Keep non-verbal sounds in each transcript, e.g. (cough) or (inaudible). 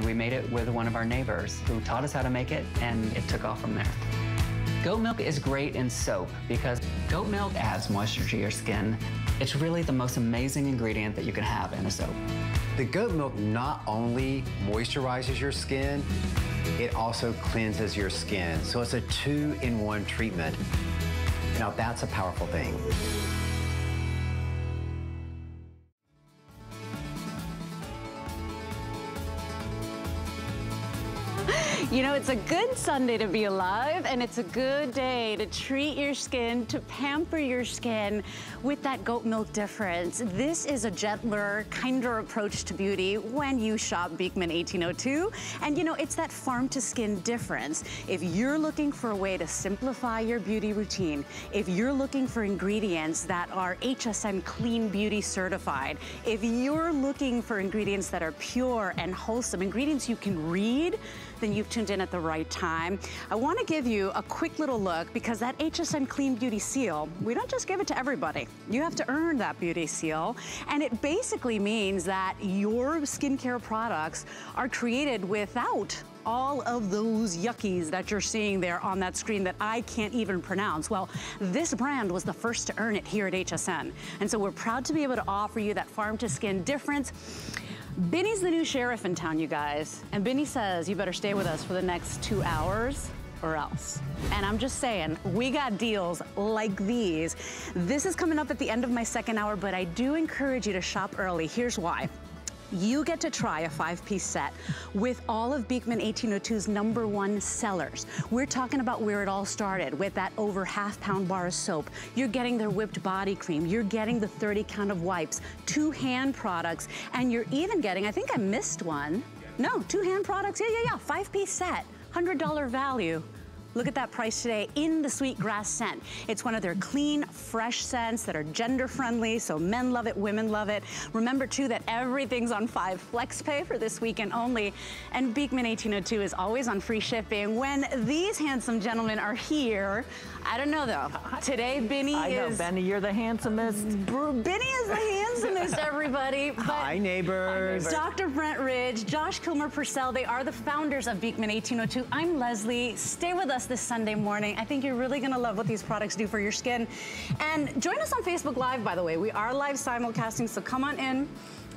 and we made it with one of our neighbors who taught us how to make it, and it took off from there. Goat milk is great in soap because goat milk adds moisture to your skin. It's really the most amazing ingredient that you can have in a soap. The goat milk not only moisturizes your skin, it also cleanses your skin. So it's a two-in-one treatment. Now that's a powerful thing. You know, it's a good Sunday to be alive, and it's a good day to treat your skin, to pamper your skin with that goat milk difference. This is a gentler, kinder approach to beauty when you shop Beekman 1802. And you know, it's that farm to skin difference. If you're looking for a way to simplify your beauty routine, if you're looking for ingredients that are HSN Clean Beauty certified, if you're looking for ingredients that are pure and wholesome, ingredients you can read, then you've tuned in at the right time. I wanna give you a quick little look because that HSN Clean Beauty Seal, we don't just give it to everybody. You have to earn that beauty seal. And it basically means that your skincare products are created without all of those yuckies that you're seeing there on that screen that I can't even pronounce. Well, this brand was the first to earn it here at HSN. And so we're proud to be able to offer you that farm to skin difference. Benny's the new sheriff in town, you guys. And Benny says you better stay with us for the next two hours or else. And I'm just saying, we got deals like these. This is coming up at the end of my second hour, but I do encourage you to shop early. Here's why you get to try a five-piece set with all of Beekman 1802's number one sellers. We're talking about where it all started with that over half pound bar of soap. You're getting their whipped body cream. You're getting the 30 count of wipes, two hand products, and you're even getting, I think I missed one. No, two hand products, yeah, yeah, yeah, five-piece set, $100 value. Look at that price today in the Sweet Grass scent. It's one of their clean, fresh scents that are gender friendly, so men love it, women love it. Remember too that everything's on 5 flex pay for this weekend only, and Beekman 1802 is always on free shipping. When these handsome gentlemen are here, I don't know though. Today, Benny I is... know, Benny, you're the handsomest. Benny is the handsomest, (laughs) everybody. Hi, neighbors. Dr. Brent Ridge, Josh Kilmer-Purcell, they are the founders of Beekman 1802. I'm Lesley. Stay with us this Sunday morning. I think you're really gonna love what these products do for your skin. And join us on Facebook Live, by the way. We are live simulcasting, so come on in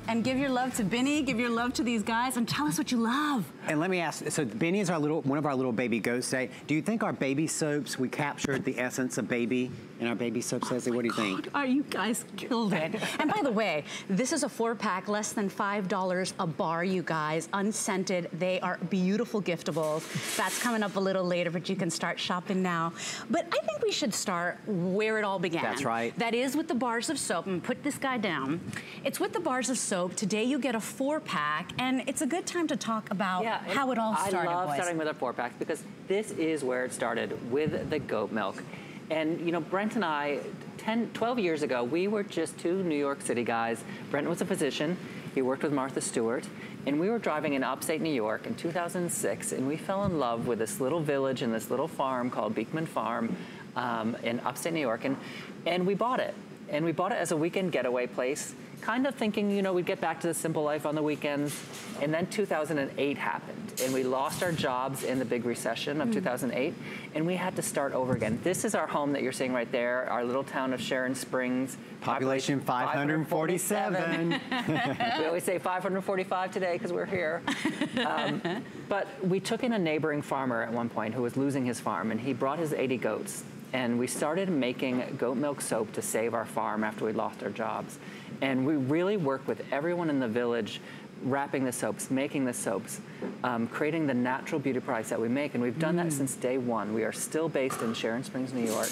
and give your love to Benny, give your love to these guys, and tell us what you love. And let me ask, so Benny is our little, one of our little baby ghosts today. Do you think our baby soaps, we captured the essence of baby in our baby soaps, Lesley? Oh what do you think? Are you guys killed it? and by the way, this is a four pack, less than $5 a bar, you guys, unscented. They are beautiful giftables. That's coming up a little later, but you can start shopping now. But I think we should start where it all began. That's right. That is with the bars of soap. And put this guy down. It's with the bars of soap. So today you get a four pack, and it's a good time to talk about Yeah, how it all started, I love boys. starting with our four packs because this is where it started with the goat milk. And you know, Brent and I, 10, 12 years ago, we were just two New York City guys. Brent was a physician. He worked with Martha Stewart. And we were driving in upstate New York in 2006, and we fell in love with this little village and this little farm called Beekman Farm um, in upstate New York. And, and we bought it. And we bought it as a weekend getaway place, kind of thinking, you know, we'd get back to the simple life on the weekends. And then 2008 happened, and we lost our jobs in the big recession of 2008, and we had to start over again. This is our home that you're seeing right there, our little town of Sharon Springs. Population 547. (laughs) we always say 545 today because we're here. Um, (laughs) but we took in a neighboring farmer at one point who was losing his farm, and he brought his 80 goats. And we started making goat milk soap to save our farm after we lost our jobs. And we really worked with everyone in the village wrapping the soaps, making the soaps, um, creating the natural beauty products that we make. And we've done that since day one. We are still based in Sharon Springs, New York.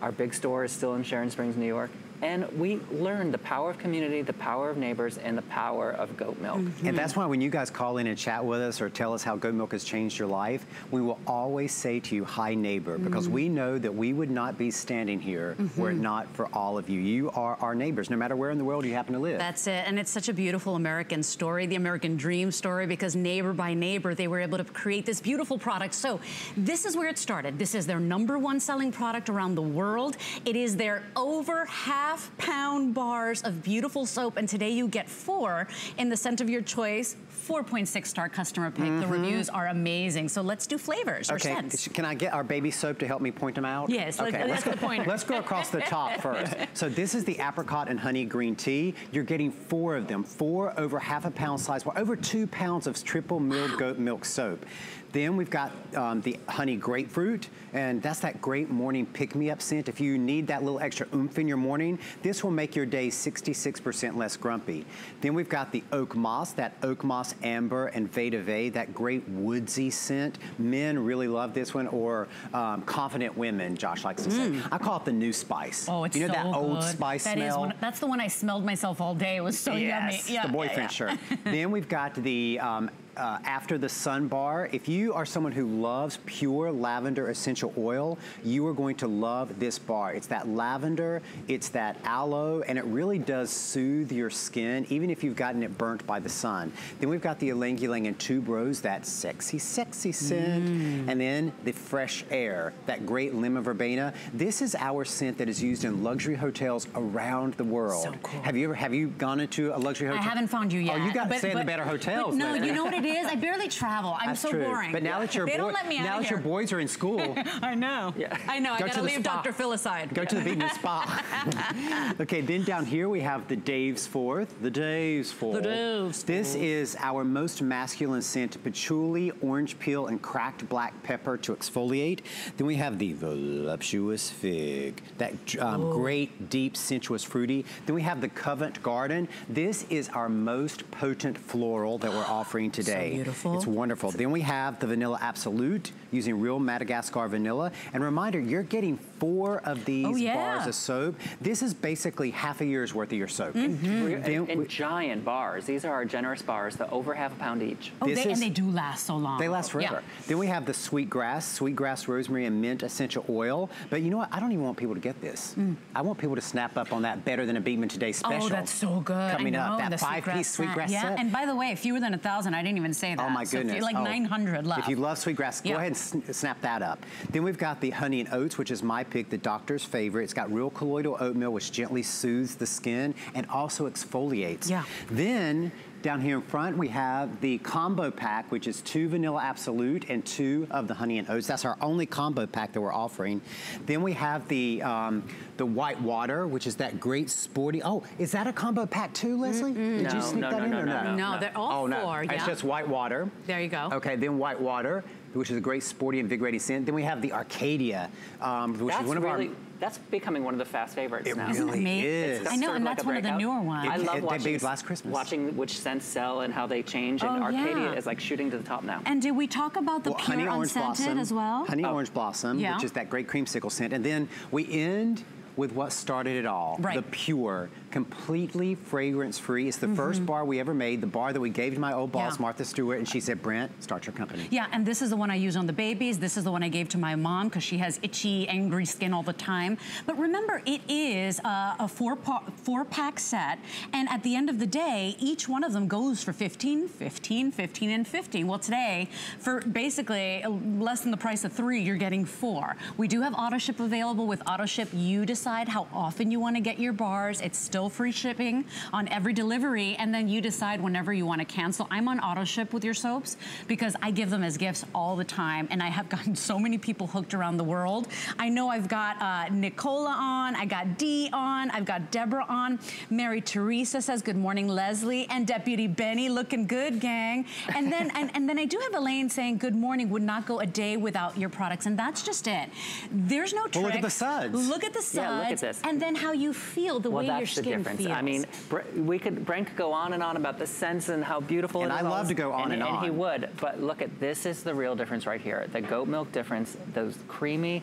Our big store is still in Sharon Springs, New York. And we learned the power of community, the power of neighbors, and the power of goat milk. Mm-hmm. And that's why when you guys call in and chat with us or tell us how goat milk has changed your life, we will always say to you, hi neighbor, because mm-hmm. we know that we would not be standing here mm-hmm. were it not for all of you. You are our neighbors, no matter where in the world you happen to live. That's it, and it's such a beautiful American story, the American dream story, because neighbor by neighbor, they were able to create this beautiful product. So this is where it started. This is their number one selling product around the world. It is their over half half pound bars of beautiful soap, and today you get four in the scent of your choice. 4.6 star customer pick. Mm -hmm. The mm-hmm. reviews are amazing. So let's do flavors okay. scents. Can I get our baby soap to help me point them out? Yes, okay. let's, let's, go, let's go across the top (laughs) first. So this is the apricot and honey green tea. You're getting four of them, four over half a pound size, well, over two pounds of triple milled goat milk soap. Then we've got um, the honey grapefruit, and that's that great morning pick-me-up scent. If you need that little extra oomph in your morning, this will make your day 66% less grumpy. Then we've got the oak moss, that oak moss amber and vetiver, that great woodsy scent. Men really love this one, or um, confident women, Josh likes to say. Mm. I call it the new spice. Oh, it's You know so that old spice that smell? One, that's the one I smelled myself all day. It was so yes, yummy. Yeah, the boyfriend yeah, yeah. shirt. (laughs) then we've got the um, uh, after the sun bar. If you are someone who loves pure lavender essential oil, you are going to love this bar. It's that lavender, it's that aloe, and it really does soothe your skin, even if you've gotten it burnt by the sun. Then we've got the ylang ylang and tuberose, that sexy, sexy scent. Mm. And then the fresh air, that great lemon verbena. This is our scent that is used in luxury hotels around the world. So cool. Have you ever, have you gone into a luxury hotel? I haven't found you yet. Oh, you got to stay in the better hotels. no, you know what it is? I barely travel. I'm That's so true. boring. But now that your they boy, don't now that here. your boys are in school, (laughs) I know. Yeah. I know. I gotta leave Dr. Phil aside. Go to the beach (laughs) spa. okay, then down here we have the Dave's Fourth. The Dave's Fourth. The Dave's This is our most masculine scent: patchouli, orange peel, and cracked black pepper to exfoliate. Then we have the voluptuous fig, that um, great, deep, sensuous, fruity. Then we have the Covent Garden. This is our most potent floral that we're offering today. So beautiful. It's wonderful. Then we have the Vanilla Absolute using real Madagascar vanilla. And reminder, you're getting four of these oh, yeah. bars of soap. This is basically half a year's worth of your soap. Mm -hmm. and, and, giant bars. These are our generous bars, the over half a pound each. Oh, they, is, and they do last so long. They last forever. Yeah. Then we have the sweet grass, sweet grass, rosemary, and mint essential oil. But you know what? I don't even want people to get this. Mm. I want people to snap up on that better than a Beekman Today oh, special. Oh, that's so good. Coming know, up, that five-piece sweet grass yeah. set. And by the way, fewer than a thousand. I didn't even say that. Oh my goodness. So like oh. 900 left. If you love sweet sweetgrass, go ahead and snap that up. Then we've got the honey and oats, which is my pick, the doctor's favorite. It's got real colloidal oatmeal, which gently soothes the skin and also exfoliates. Yeah. Then down here in front, we have the combo pack, which is two vanilla absolute and two of the honey and oats. That's our only combo pack that we're offering. Then we have the um, the white water, which is that great sporty. Oh, is that a combo pack too, Lesley? Mm -mm. Did no, you sneak no, that no, in no, or no? No, no, they're all oh, no. four. It's just white water. There you go. Okay, then white water which is a great sporty, invigorating scent. Then we have the Arcadia, um, which that's is one of really, our... That's becoming one of the fast favorites it now. Really is. I know, and that's one of the newer ones. I love it, watching, last Christmas. watching which scents sell and how they change, and oh, Arcadia yeah. is like shooting to the top now. And did we talk about the well, pure honey orange unscented blossom, as well? Honey oh. orange blossom, yeah. which is that great creamsicle scent. And then we end with what started it all, right. the pure, completely fragrance-free. It's the mm -hmm. first bar we ever made, the bar that we gave to my old boss, yeah. Martha Stewart, and she said, Brent, start your company. Yeah, and this is the one I use on the babies. This is the one I gave to my mom because she has itchy, angry skin all the time. But remember, it is uh, a four, four pack set, and at the end of the day, each one of them goes for 15, 15, 15, and 15. Well, today, for basically less than the price of three, you're getting four. We do have auto ship available. With auto ship, you decide how often you want to get your bars. It's still free shipping on every delivery, and then you decide whenever you want to cancel. I'm on auto ship with your soaps because I give them as gifts all the time, and I have gotten so many people hooked around the world. I know I've got uh, Nicola on, I got Dee on, I've got Deborah on. Mary Teresa says, good morning, Lesley, and Deputy Benny, looking good, gang. And then, and, and then I do have Elaine saying, good morning, would not go a day without your products, and that's just it. There's no trick. Well, look at the suds. Look at the suds. Yeah, look at this. And then how you feel, the well, way your skin feels. Well, that's the difference. I mean, we could, Brent could go on and on about the scents and how beautiful and it is. And I love to go on and, and, and on. And he would, but look at, this is the real difference right here. The goat milk difference, those creamy,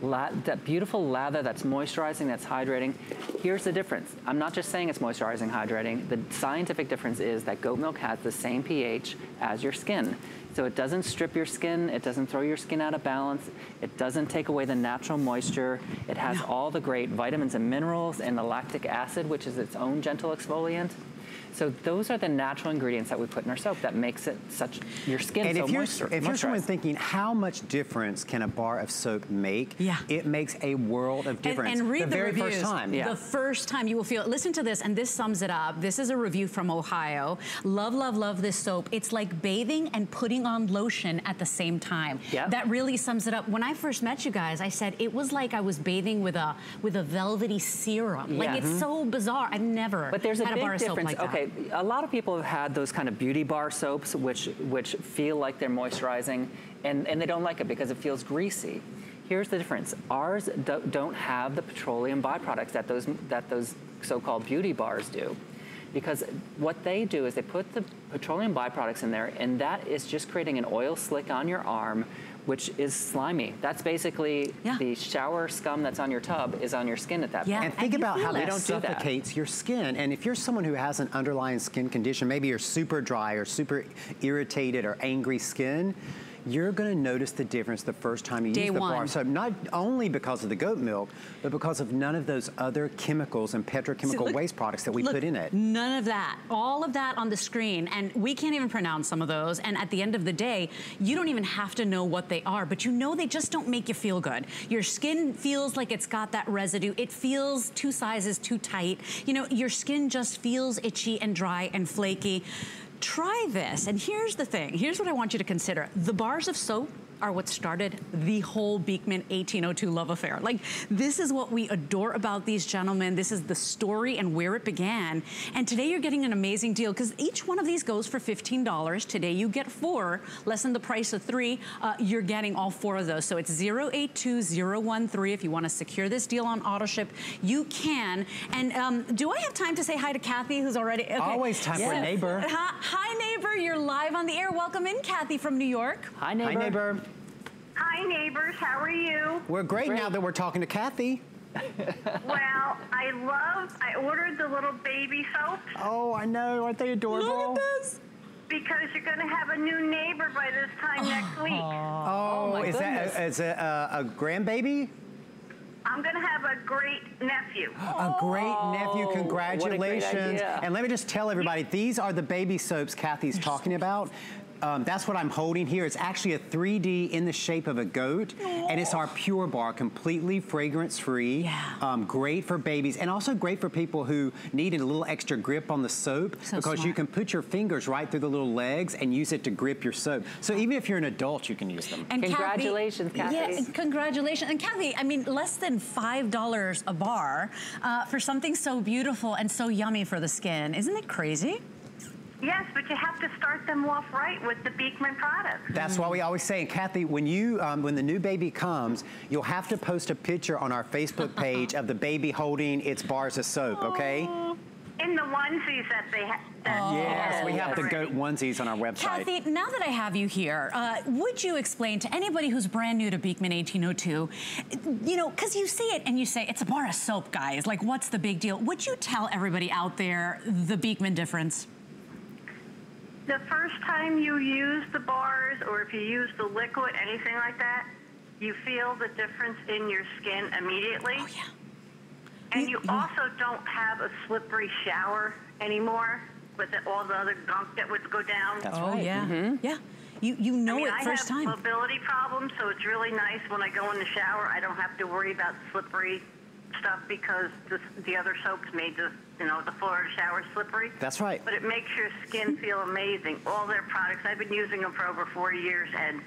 that beautiful lather that's moisturizing, that's hydrating. Here's the difference. I'm not just saying it's moisturizing, hydrating. The scientific difference is that goat milk has the same pH as your skin. So it doesn't strip your skin, it doesn't throw your skin out of balance, it doesn't take away the natural moisture, it has no. all the great vitamins and minerals and the lactic acid, which is its own gentle exfoliant. So those are the natural ingredients that we put in our soap that makes it such, your skin and so if you're, moisture, if you're someone thinking, how much difference can a bar of soap make? Yeah. It makes a world of difference. and read the, the, very reviews. first time. Yeah. The first time you will feel. Listen to this, and this sums it up. This is a review from Ohio. Love, love, love this soap. It's like bathing and putting on lotion at the same time. Yeah. That really sums it up. When I first met you guys, I said it was like I was bathing with a with a velvety serum. Like Yeah. it's so bizarre. I've never But there's a had big a bar of soap difference. like that. Okay, a lot of people have had those kind of beauty bar soaps, which which feel like they're moisturizing, and and they don't like it because it feels greasy. Here's the difference: ours do, don't have the petroleum byproducts that those that those so-called beauty bars do. Because what they do is they put the petroleum byproducts in there, and that is just creating an oil slick on your arm, which is slimy. That's basically Yeah. the shower scum that's on your tub is on your skin at that Yeah. point. And think And about how that it. They don't do that. your skin. And if you're someone who has an underlying skin condition, maybe you're super dry or super irritated or angry skin, you're going to notice the difference the first time you Day use the bar. one. So not only because of the goat milk, but because of none of those other chemicals and petrochemical So look- waste products that we look, put in it. None of that. All of that on the screen. And we can't even pronounce some of those. And at the end of the day, you don't even have to know what they are, but you know they just don't make you feel good. Your skin feels like it's got that residue. It feels two sizes too tight. You know, your skin just feels itchy and dry and flaky. Try this. And here's the thing. Here's what I want you to consider. The bars of soap are what started the whole Beekman 1802 love affair. Like, this is what we adore about these gentlemen. This is the story and where it began. And today you're getting an amazing deal because each one of these goes for $15. Today you get four, less than the price of three. Uh, you're getting all four of those. So it's 082013 if you want to secure this deal on auto ship. You can. And um, do I have time to say hi to Kathy, who's already okay. Always time for neighbor. Hi, hi, neighbor. You're live on the air. Welcome in, Kathy from New York. Hi, neighbor. Hi, neighbor. Hi, neighbors. How are you? We're great, Great. now that we're talking to Kathy. (laughs) well, I love. I ordered the little baby soaps Oh, I know. Aren't they adorable? Look at this. because you're going to have a new neighbor by this time next oh. week. Oh, oh, my is goodness. that is it a, a grandbaby? I'm going to have a great nephew. A great oh, nephew, Oh, what a great congratulations. idea. And let me just tell everybody, these are the baby soaps Kathy's talking about. Um, that's what I'm holding here. It's actually a 3D in the shape of a goat, and it's our Pure Bar, completely fragrance-free. Yeah. Um, great for babies, and also great for people who need a little extra grip on the soap So because you can put your fingers right through the little legs and use it to grip your soap. So even if you're an adult, you can use them. And Congratulations, Kathy. Yeah, congratulations. And Kathy, I mean, less than $5 a bar uh, for something so beautiful and so yummy for the skin. Isn't it crazy? Yes, but you have to start them off right with the Beekman product. That's why we always say, and Kathy, when you um, when the new baby comes, you'll have to post a picture on our Facebook (laughs) page of the baby holding its bars of soap, okay? In the onesies that they have. Yes, we have the goat onesies on our website. Kathy, now that I have you here, uh, would you explain to anybody who's brand new to Beekman 1802, you know, because you see it and you say, it's a bar of soap, guys. Like, what's the big deal? Would you tell everybody out there the Beekman difference? The first time you use the bars or if you use the liquid, anything like that, you feel the difference in your skin immediately. Oh, yeah. And You- you you- also don't have a slippery shower anymore with the, all the other gunk that would go down. That's Oh, right. yeah. Mm-hmm. Yeah. You, you know I mean, it I first have time. mobility problems, so it's really nice when I go in the shower. I don't have to worry about slippery stuff because the, the other soaps made the you know the floor of the shower slippery. That's right. But it makes your skin (laughs) feel amazing. All their products, I've been using them for over four years and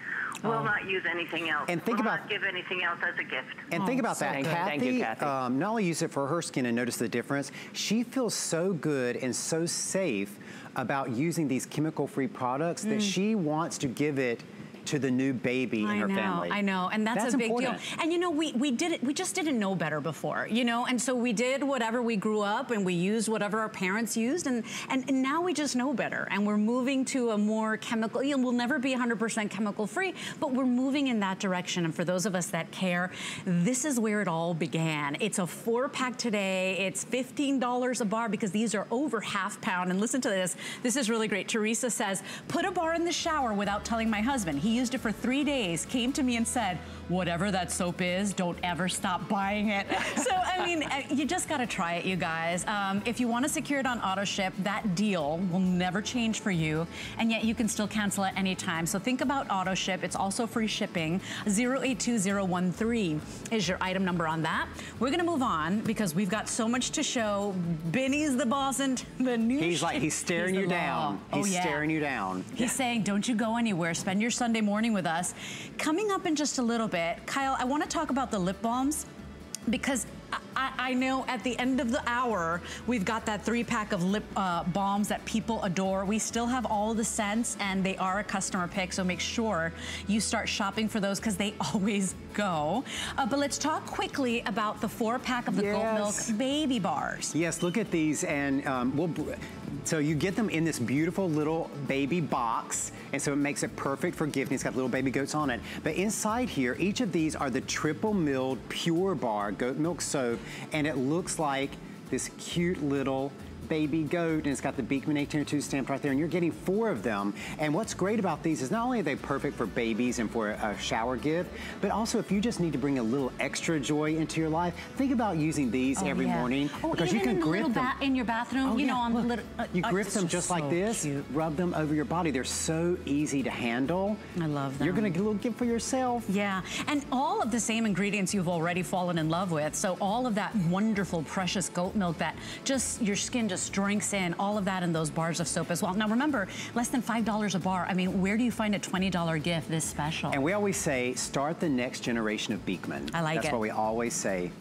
will not use anything else. And think will about- not give anything else as a gift. And think about that, Thank you. Kathy. Thank you, Kathy. Um, not only use it for her skin and notice the difference, she feels so good and so safe about using these chemical-free products that she wants to give it to the new baby. I in her know, family. I know, and that's, That's a big important. deal. And you know, we we did it. We just didn't know better before, you know, and so we did whatever we grew up, and we used whatever our parents used, and and, and now we just know better, and we're moving to a more chemical. You know, we'll never be 100% chemical free, but we're moving in that direction. And for those of us that care, this is where it all began. It's a four pack today. It's $15 a bar because these are over half pound. And listen to this. This is really great. Teresa says, put a bar in the shower without telling my husband. He used it for three days, came to me and said, whatever that soap is, don't ever stop buying it. (laughs) so, I mean, uh, you just gotta try it, you guys. Um, if you wanna secure it on auto ship, that deal will never change for you, and yet you can still cancel at any time. So think about auto ship. It's also free shipping. 082013 is your item number on that. We're gonna move on because we've got so much to show. Benny's the boss and the new He's like, he's staring he's you down. Oh, He's yeah. staring you down. He's saying, don't you go anywhere. Spend your Sunday morning with us. Coming up in just a little bit, Kyle, I want to talk about the lip balms because I, I, know at the end of the hour, we've got that three pack of lip uh, balms that people adore. We still have all the scents and they are a customer pick, so make sure you start shopping for those because they (laughs) always go. Uh, but let's talk quickly about the four pack of the Yes. Goat Milk baby bars. Yes, look at these, and um, we'll. So you get them in this beautiful little baby box, and so it makes it perfect for gifting. It's got little baby goats on it. But inside here, each of these are the triple milled pure bar goat milk soap, and it looks like this cute little baby goat, and it's got the Beekman 1802 stamped right there, and you're getting four of them. And what's great about these is not only are they perfect for babies and for a shower gift, but also if you just need to bring a little extra joy into your life, think about using these Oh, every yeah. morning Oh, because you can grip them. in your bathroom, Oh, you yeah, know, on look. little. uh, you uh, grip it's them just like this, cute. rub them over your body. They're so easy to handle. I love them. You're gonna get a little gift for yourself. Yeah, and all of the same ingredients you've already fallen in love with. So all of that wonderful, precious goat milk that just your skin just drinks in, all of that in those bars of soap as well. Now remember, less than $5 a bar. I mean, where do you find a $20 gift this special? And we always say, start the next generation of Beekman. I like That's it. what we always say.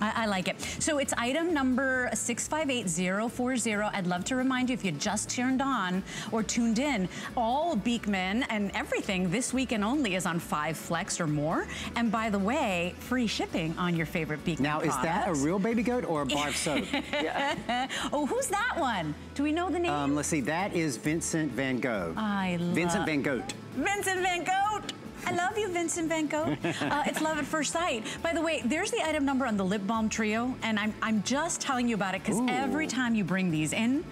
I, I like it. So it's item number 658040. I'd love to remind you if you just turned on or tuned in, all Beekman and everything this weekend only is on five flex or more. And by the way, free shipping on your favorite Beekman Now, is that a real baby goat or a bar of soap? Oh, who's that one? Do we know the name? um, let's see, that is Vincent Van Gogh. I love... Vincent Van Gogh. Vincent Van Gogh. I love you, Vincent Van Gogh. (laughs) Uh, it's love at first sight. By the way, there's the item number on the lip balm trio, and I'm, I'm just telling you about it because every time you bring these in,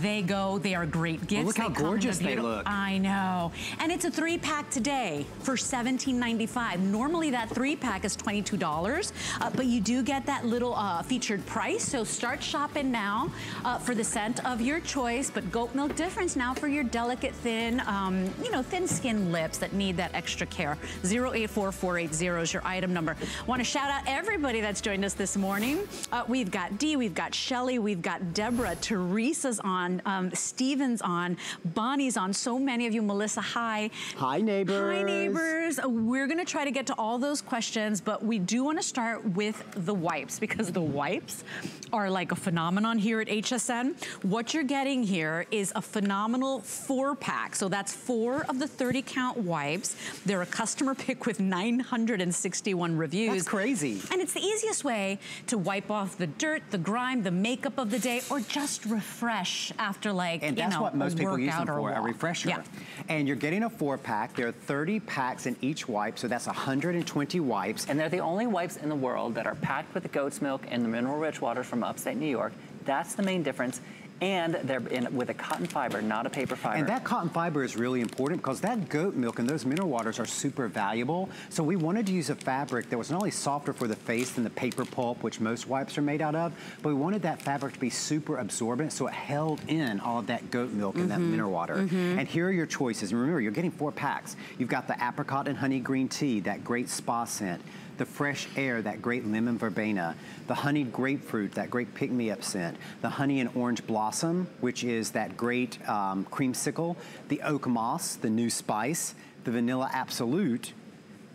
they go. They are great gifts. look how They gorgeous the they look. I know. And it's a three pack today for $17.95. Normally that three pack is $22, uh, but you do get that little uh, featured price. So start shopping now uh, for the scent of your choice. But goat milk difference now for your delicate, thin, um, you know, thin skin lips that need that extra care. 084480 is your item number. Want to shout out everybody that's joined us this morning. Uh, we've got Dee, we've got Shelly, we've got Deborah, Teresa's on, um, Steven's on, Bonnie's on. So many of you, Melissa, hi. Hi, neighbors. Hi, neighbors. We're going to try to get to all those questions, but we do want to start with the wipes because the wipes are like a phenomenon here at HSN. What you're getting here is a phenomenal four pack. So that's four of the 30 count wipes. They're a customer pick with 961 reviews. That's crazy. And it's the easiest way to wipe off the dirt, the grime, the makeup of the day, or just refresh after like, And you that's know, what most people use them for, a refresher. Yeah. And you're getting a four pack. There are 30 packs in each wipe, so that's 120 wipes. And they're the only wipes in the world that are packed with the goat's milk and the mineral-rich waters from upstate New York. That's the main difference. And they're in with a cotton fiber, not a paper fiber. And that cotton fiber is really important because that goat milk and those mineral waters are super valuable. So we wanted to use a fabric that was not only softer for the face than the paper pulp, which most wipes are made out of, but we wanted that fabric to be super absorbent so it held in all of that goat milk and that mm-hmm. mineral water. Mm-hmm. And here are your choices. And remember, you're getting four packs. You've got the apricot and honey green tea, that great spa scent the fresh air, that great lemon verbena, the honeyed grapefruit, that great pick-me-up scent, the honey and orange blossom, which is that great um, creamsicle, the oak moss, the new spice, the vanilla absolute,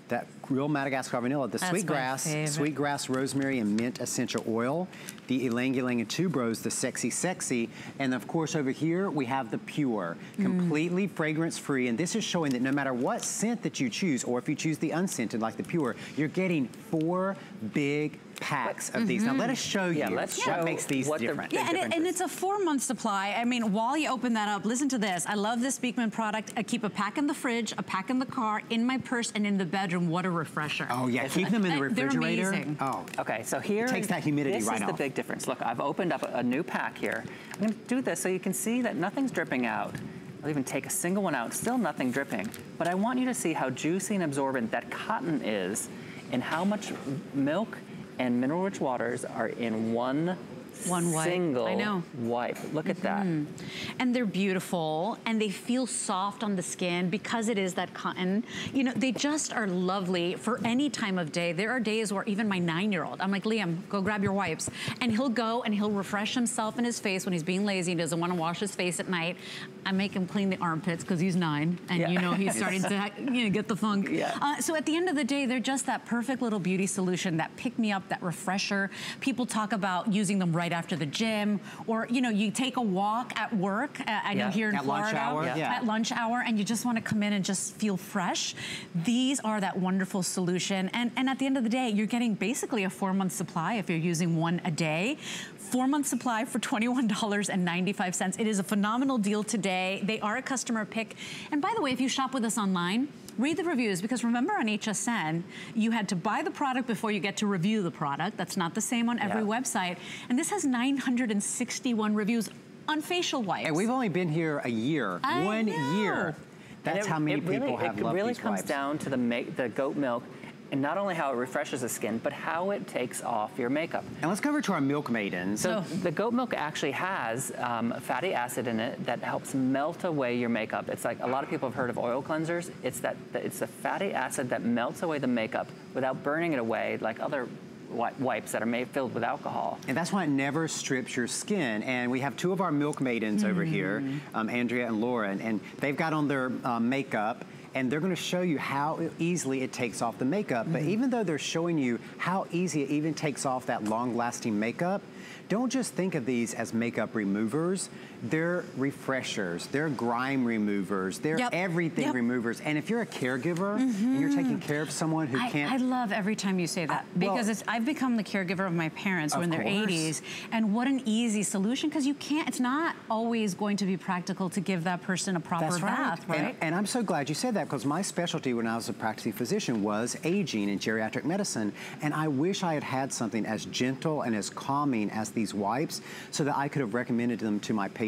that real Madagascar vanilla, the That's sweetgrass, sweetgrass, rosemary, and mint essential oil, the ylang and tuberose, the sexy sexy, and of course over here we have the pure, Mm. completely fragrance free, and this is showing that no matter what scent that you choose, or if you choose the unscented like the pure, you're getting four big packs of these. Now let us show you Yeah, let's what show makes these what different. Yeah, and, it, and it's a four-month supply. I mean, while you open that up, listen to this. I love this Beekman product. I keep a pack in the fridge, a pack in the car, in my purse, and in the bedroom. What a refresher. Oh yeah, keep them in the Uh, they're refrigerator. amazing. Oh, Okay, so here It takes that humidity right off. this is the big difference. Look, I've opened up a, a new pack here. I'm going to do this so you can see that nothing's dripping out. I'll even take a single one out, still nothing dripping. But I want you to see how juicy and absorbent that cotton is and how much milk and mineral-rich waters are in one one wipe. Single I know. wipe. Look mm -hmm. at that. Mm-hmm. And they're beautiful and they feel soft on the skin because it is that cotton. You know, they just are lovely for any time of day. There are days where even my nine-year-old, I'm like, Liam, go grab your wipes. And he'll go and he'll refresh himself in his face when he's being lazy and doesn't want to wash his face at night. I make him clean the armpits because he's nine and yeah. you know he's (laughs) starting to you know, get the funk. Yeah. Uh, so at the end of the day, they're just that perfect little beauty solution, that pick-me-up, that refresher. People talk about using them right right after the gym, or you know, you take a walk at work. Uh, I know here in at Florida, lunch hour, yeah. at lunch hour, and you just want to come in and just feel fresh. These are that wonderful solution, and and at the end of the day, you're getting basically a four month supply if you're using one a day four month supply for $21.95. It is a phenomenal deal today. They are a customer pick. And by the way, if you shop with us online, read the reviews because remember on HSN, you had to buy the product before you get to review the product. That's not the same on every yeah. website. And this has 961 reviews on facial wipes. And we've only been here a year, I one know. year. That's it, how many really, people have It really comes wipes. down to the, the goat milk and not only how it refreshes the skin, but how it takes off your makeup. And let's go over to our Milk Maiden. So oh. the goat milk actually has um, fatty acid in it that helps melt away your makeup. It's like a lot of people have heard of oil cleansers. It's that it's the fatty acid that melts away the makeup without burning it away like other wipes that are made filled with alcohol. And that's why it never strips your skin. And we have two of our milk maidens mm. over here, mm. um, Andrea and Lauren, and they've got on their um, makeup and they're gonna show you how easily it takes off the makeup. Mm -hmm. But mm-hmm. even though they're showing you how easy it even takes off that long-lasting makeup, don't just think of these as makeup removers. They're refreshers, they're grime removers, they're yep. everything yep. removers. And if you're a caregiver mm -hmm. and you're taking care of someone who I, can't... I love every time you say that uh, because well, I've become the caregiver of my parents who are in their course. 80s. And what an easy solution because you can't, it's not always going to be practical to give that person a proper That's bath, right? right? And, and I'm so glad you said that because my specialty when I was a practicing physician was aging and geriatric medicine. And I wish I had had something as gentle and as calming as these wipes so that I could have recommended them to my patients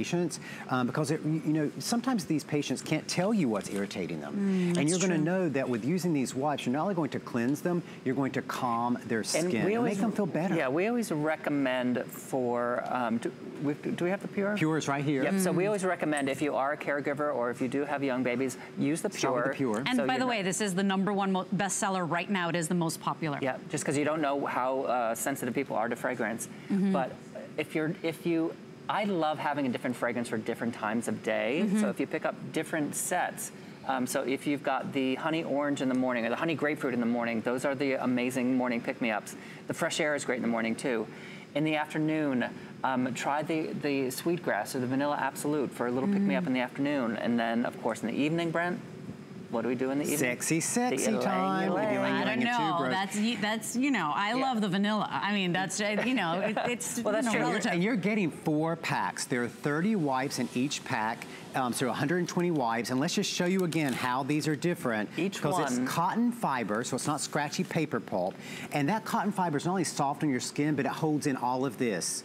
um, because, it, you know, sometimes these patients can't tell you what's irritating them. Mm, and you're going to know that with using these wipes, you're not only going to cleanse them, you're going to calm their skin and, always, and make them feel better. Yeah, we always recommend for, um, do, we, do, we have the Pure? Pure is right here. Yep, mm. so we mm. always recommend if you are a caregiver or if you do have young babies, use the Pure. the Pure. And so by the way, this is the number one bestseller right now. It is the most popular. Yeah, just because you don't know how uh, sensitive people are to fragrance. Mm -hmm. But if you're if you I love having a different fragrance for different times of day. Mm -hmm. So if you pick up different sets, um, so if you've got the honey orange in the morning or the honey grapefruit in the morning, those are the amazing morning pick-me-ups. The fresh air is great in the morning too. In the afternoon, um, try the, the sweetgrass or the vanilla absolute for a little mm. pick-me-up in the afternoon. And then, of course, in the evening, Brent, what do we do in the evening? Sexy, sexy time. I don't know. That's that's you know. I yeah. love the vanilla. I mean, that's you know. It, it's (laughs) well, that's you know, true. And you're getting four packs. There are 30 wipes in each pack. Um, so 120 wipes, and let's just show you again how these are different. Each one. Because it's cotton fiber, so it's not scratchy paper pulp. And that cotton fiber is not only soft on your skin, but it holds in all of this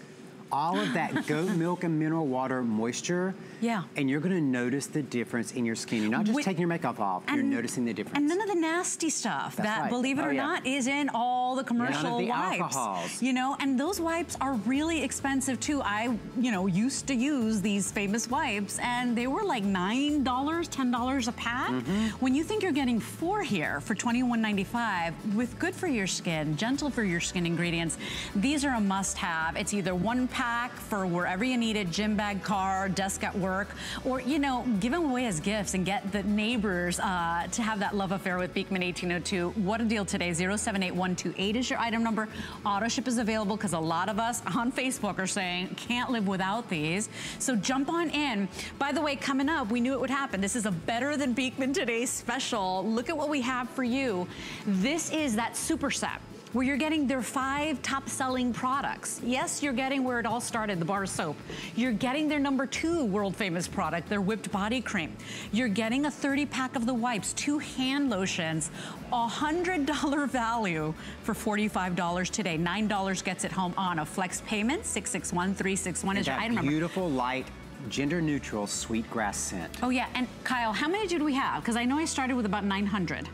all of that goat (laughs) milk and mineral water moisture. Yeah. And you're gonna notice the difference in your skin. You're not just With, taking your makeup off, you're noticing the difference. And none of the nasty stuff That's that, right. believe it oh, or yeah. not, is in all the commercial none of the wipes. Alcohols. You know, and those wipes are really expensive too. I, you know, used to use these famous wipes and they were like $9, $10 a pack. Mm -hmm. When you think you're getting four here for $21.95 with good for your skin, gentle for your skin ingredients, these are a must have. It's either one pack pack for wherever you need it, gym bag, car, desk at work, or, you know, give them away as gifts and get the neighbors uh, to have that love affair with Beekman 1802. What a deal today. 078128 is your item number. Auto ship is available because a lot of us on Facebook are saying can't live without these. So jump on in. By the way, coming up, we knew it would happen. This is a better than Beekman today special. Look at what we have for you. This is that super set where you're getting their five top selling products. Yes, you're getting where it all started, the bar soap. You're getting their number two world famous product, their whipped body cream. You're getting a 30 pack of the wipes, two hand lotions, a $100 value for $45 today. $9 gets it home on a flex payment, 661361 is your item number. beautiful light gender neutral sweet grass scent. Oh yeah, and Kyle, how many did we have? Because I know I started with about 900.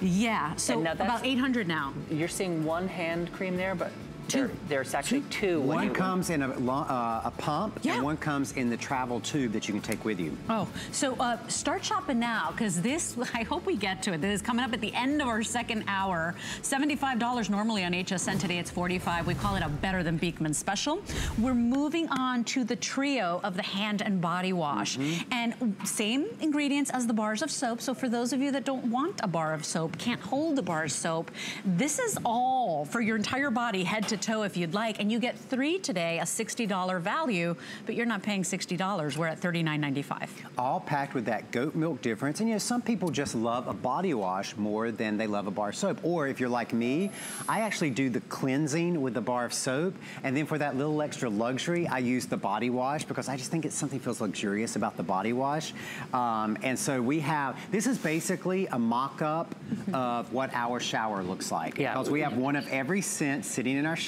Yeah, so And now that's- about 800 now. You're seeing one hand cream there, but Two. there- there's actually two. when One comes in a, uh, a pump, Yeah. and one comes in the travel tube that you can take with you. Oh, so uh, start shopping now because this, (laughs) I hope we get to it. This is coming up at the end of our second hour. $75 normally on HSN. Today it's 45 We call it a better than Beekman special. We're moving on to the trio of the hand and body wash. And same ingredients as the bars of soap. So for those of you that don't want a bar of soap, can't hold a bar of soap, this is all for your entire body, head to toe if you'd like. And you get three today, a $60 value, but you're not paying $60. We're at $39.95. all packed with that goat milk difference. And you know, some people just love a body wash more than they love a bar of soap. Or if you're like me, I actually do the cleansing with the bar of soap. And then for that little extra luxury, I use the body wash because I just think it's something feels luxurious about the body wash. Um, and so we have, this is basically a mock-up (laughs) of what our shower looks like. Yeah. Because we have one of every scent sitting in our shower.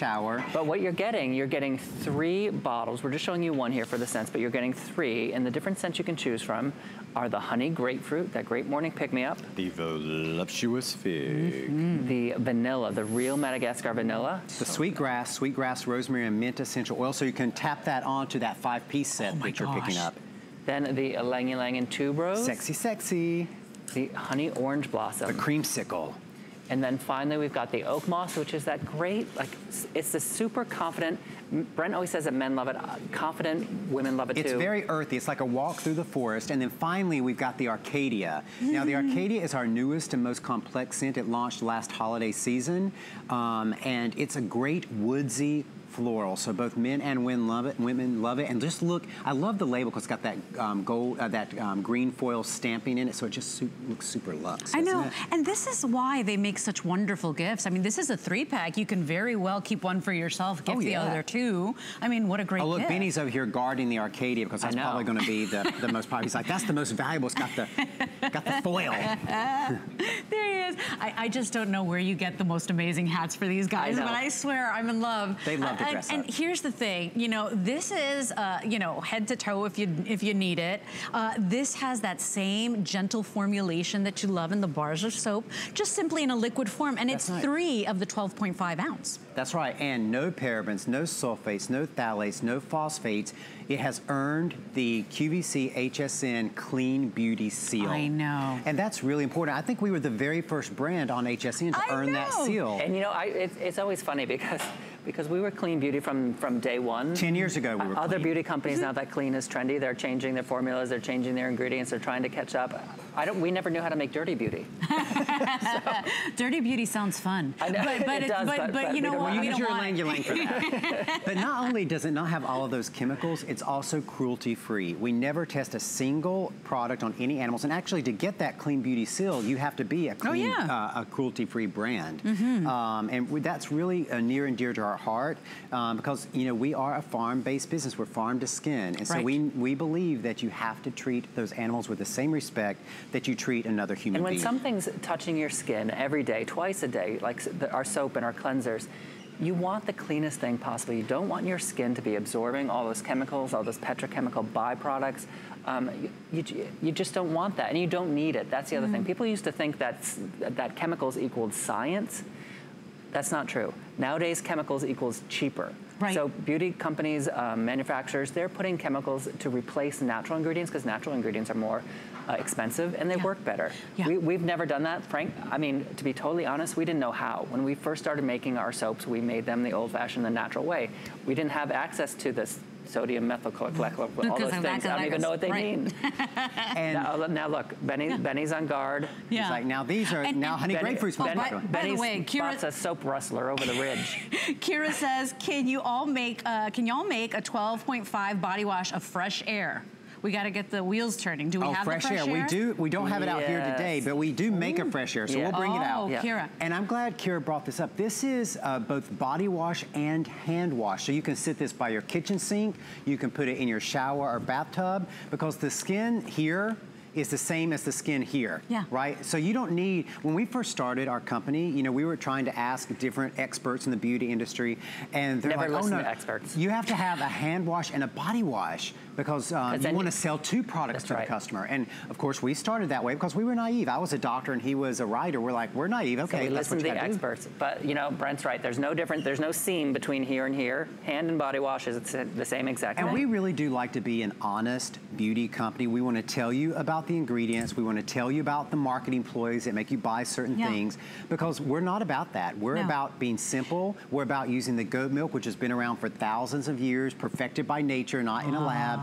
But what you're getting, you're getting three bottles. We're just showing you one here for the scents, but you're getting three. And the different scents you can choose from are the honey grapefruit, that great morning pick-me-up, The voluptuous fig. Mm-hmm. the vanilla, the real Madagascar vanilla. The sweetgrass, sweetgrass, rosemary, and mint essential oil. So you can tap that onto that five-piece set Oh that you're picking oh up. Then the Ylang Ylang and tuberose, Sexy, sexy. the honey orange blossom. The blossom. creamsicle. And then finally, we've got the oak moss, which is that great, like, it's the super confident. Brent always says that men love it. uh, Confident women love it It's too. It's very earthy. It's like a walk through the forest. And then finally, we've got the Arcadia. Now, the Arcadia is our newest and most complex scent. It launched last holiday season. Um, and it's a great woodsy floral. So both men and women love it. Women love it. And just look, I love the label because it's got that um, gold, uh, that um, green foil stamping in it. So it just su- looks super luxe. I know, it? and this is why they make such wonderful gifts. I mean, this is a three pack. You can very well keep one for yourself, gift Oh, the other two. I mean, what a great Oh, look, gift. Benny's over here guarding the Arcadia because that's probably going to be the, the most popular. He's like, that's the most valuable. It's got the, got the foil. (laughs) There he is. I, I just don't know where you get the most amazing hats for these guys, know. but I swear I'm in love. They love to dress and, up. And here's the thing, you know, this is, uh, you know, head to toe if you if you need it. Uh, this has that same gentle formulation that you love in the bars of soap, just simply in a liquid form, and it's That's right. three of the 12.5 ounce. That's right, and no parabens, no sulfates, no phthalates, no phosphates. It has earned the QVC HSN Clean Beauty Seal. I know. And that's really important. I think we were the very first brand on HSN to I earn that know. seal. And you know, I, it's, it's always funny because because we were clean beauty from from day one. Ten years ago, we uh, were Other clean. beauty companies mm-hmm. now that clean is trendy. They're changing their formulas. They're changing their ingredients. They're trying to catch up. I don't. We never knew how to make dirty beauty. (laughs) Dirty beauty sounds fun. I know, but, but it does, but, but- but but you we know don't what? want We Use don't your want Lang Ylang (laughs) for that. but not only does it not have all of those chemicals, it's also cruelty free. We never test a single product on any animals. And actually, to get that Clean Beauty seal, you have to be a clean, yeah. Mm-hmm. uh, a cruelty free brand. Um, and that's really uh, near and dear to our heart um, because, you know, we are a farm based business. We're farm to skin. And so Right. we, we believe that you have to treat those animals with the same respect that you treat another human being. And when being. something's touching your skin every day, twice a day, like the, our soap and our cleansers, you want the cleanest thing possible. You don't want your skin to be absorbing all those chemicals, all those petrochemical byproducts. Um, you, you, you just don't want that, and you don't need it. That's the other Mm. thing. People used to think that that chemicals equaled science. That's not true. Nowadays, chemicals equals cheaper. Right. So beauty companies, um, manufacturers, they're putting chemicals to replace natural ingredients because natural ingredients are more uh, expensive and they Yeah. work better. Yeah. We, we've never done that, Frank. I mean, to be totally honest, we didn't know how. When we first started making our soaps, we made them the old-fashioned, the natural way. We didn't have access to this sodium methyl methylcholecalcium, all those things. I don't even know what they right. mean. (laughs) and now, now look, Benny, Benny's on guard. Yeah. it's like, now these are, And- now and- honey Benny- grapefruit's Oh, my by- favorite. by the way, Kira- spots a soap rustler over the ridge. (laughs) Kira says, "Can you all make? Uh, can y'all make a 12.5 body wash of fresh air? We got to get the wheels turning. Do we Oh, have fresh, the fresh air. We do. We don't have it out here today, but we do make a fresh air, so Yeah. we'll bring it Oh, out. Yeah. Kira. And I'm glad Kira brought this up. This is uh, both body wash and hand wash. So you can sit this by your kitchen sink. You can put it in your shower or bathtub because the skin here is the same as the skin here, Yeah. right? So you don't need, when we first started our company, you know, we were trying to ask different experts in the beauty industry, and they're Never like, oh no, experts." you have to have a hand wash and a body wash because um, 'Cause you want to sell two products to right. the customer. And of course, we started that way because we were naive. I was a doctor and he was a writer. We're like, we're naive. Okay, So we that's listen what to you the gotta do. experts. But you know, Brent's right. There's no difference. There's no seam between here and here. Hand and body washes, it's the same exact And thing. we really do like to be an honest beauty company. We want to tell you about the ingredients. We want to tell you about the marketing ploys that make you buy certain Yeah. things because we're not about that. We're No. about being simple. We're about using the goat milk, which has been around for thousands of years, perfected by nature, not in a lab.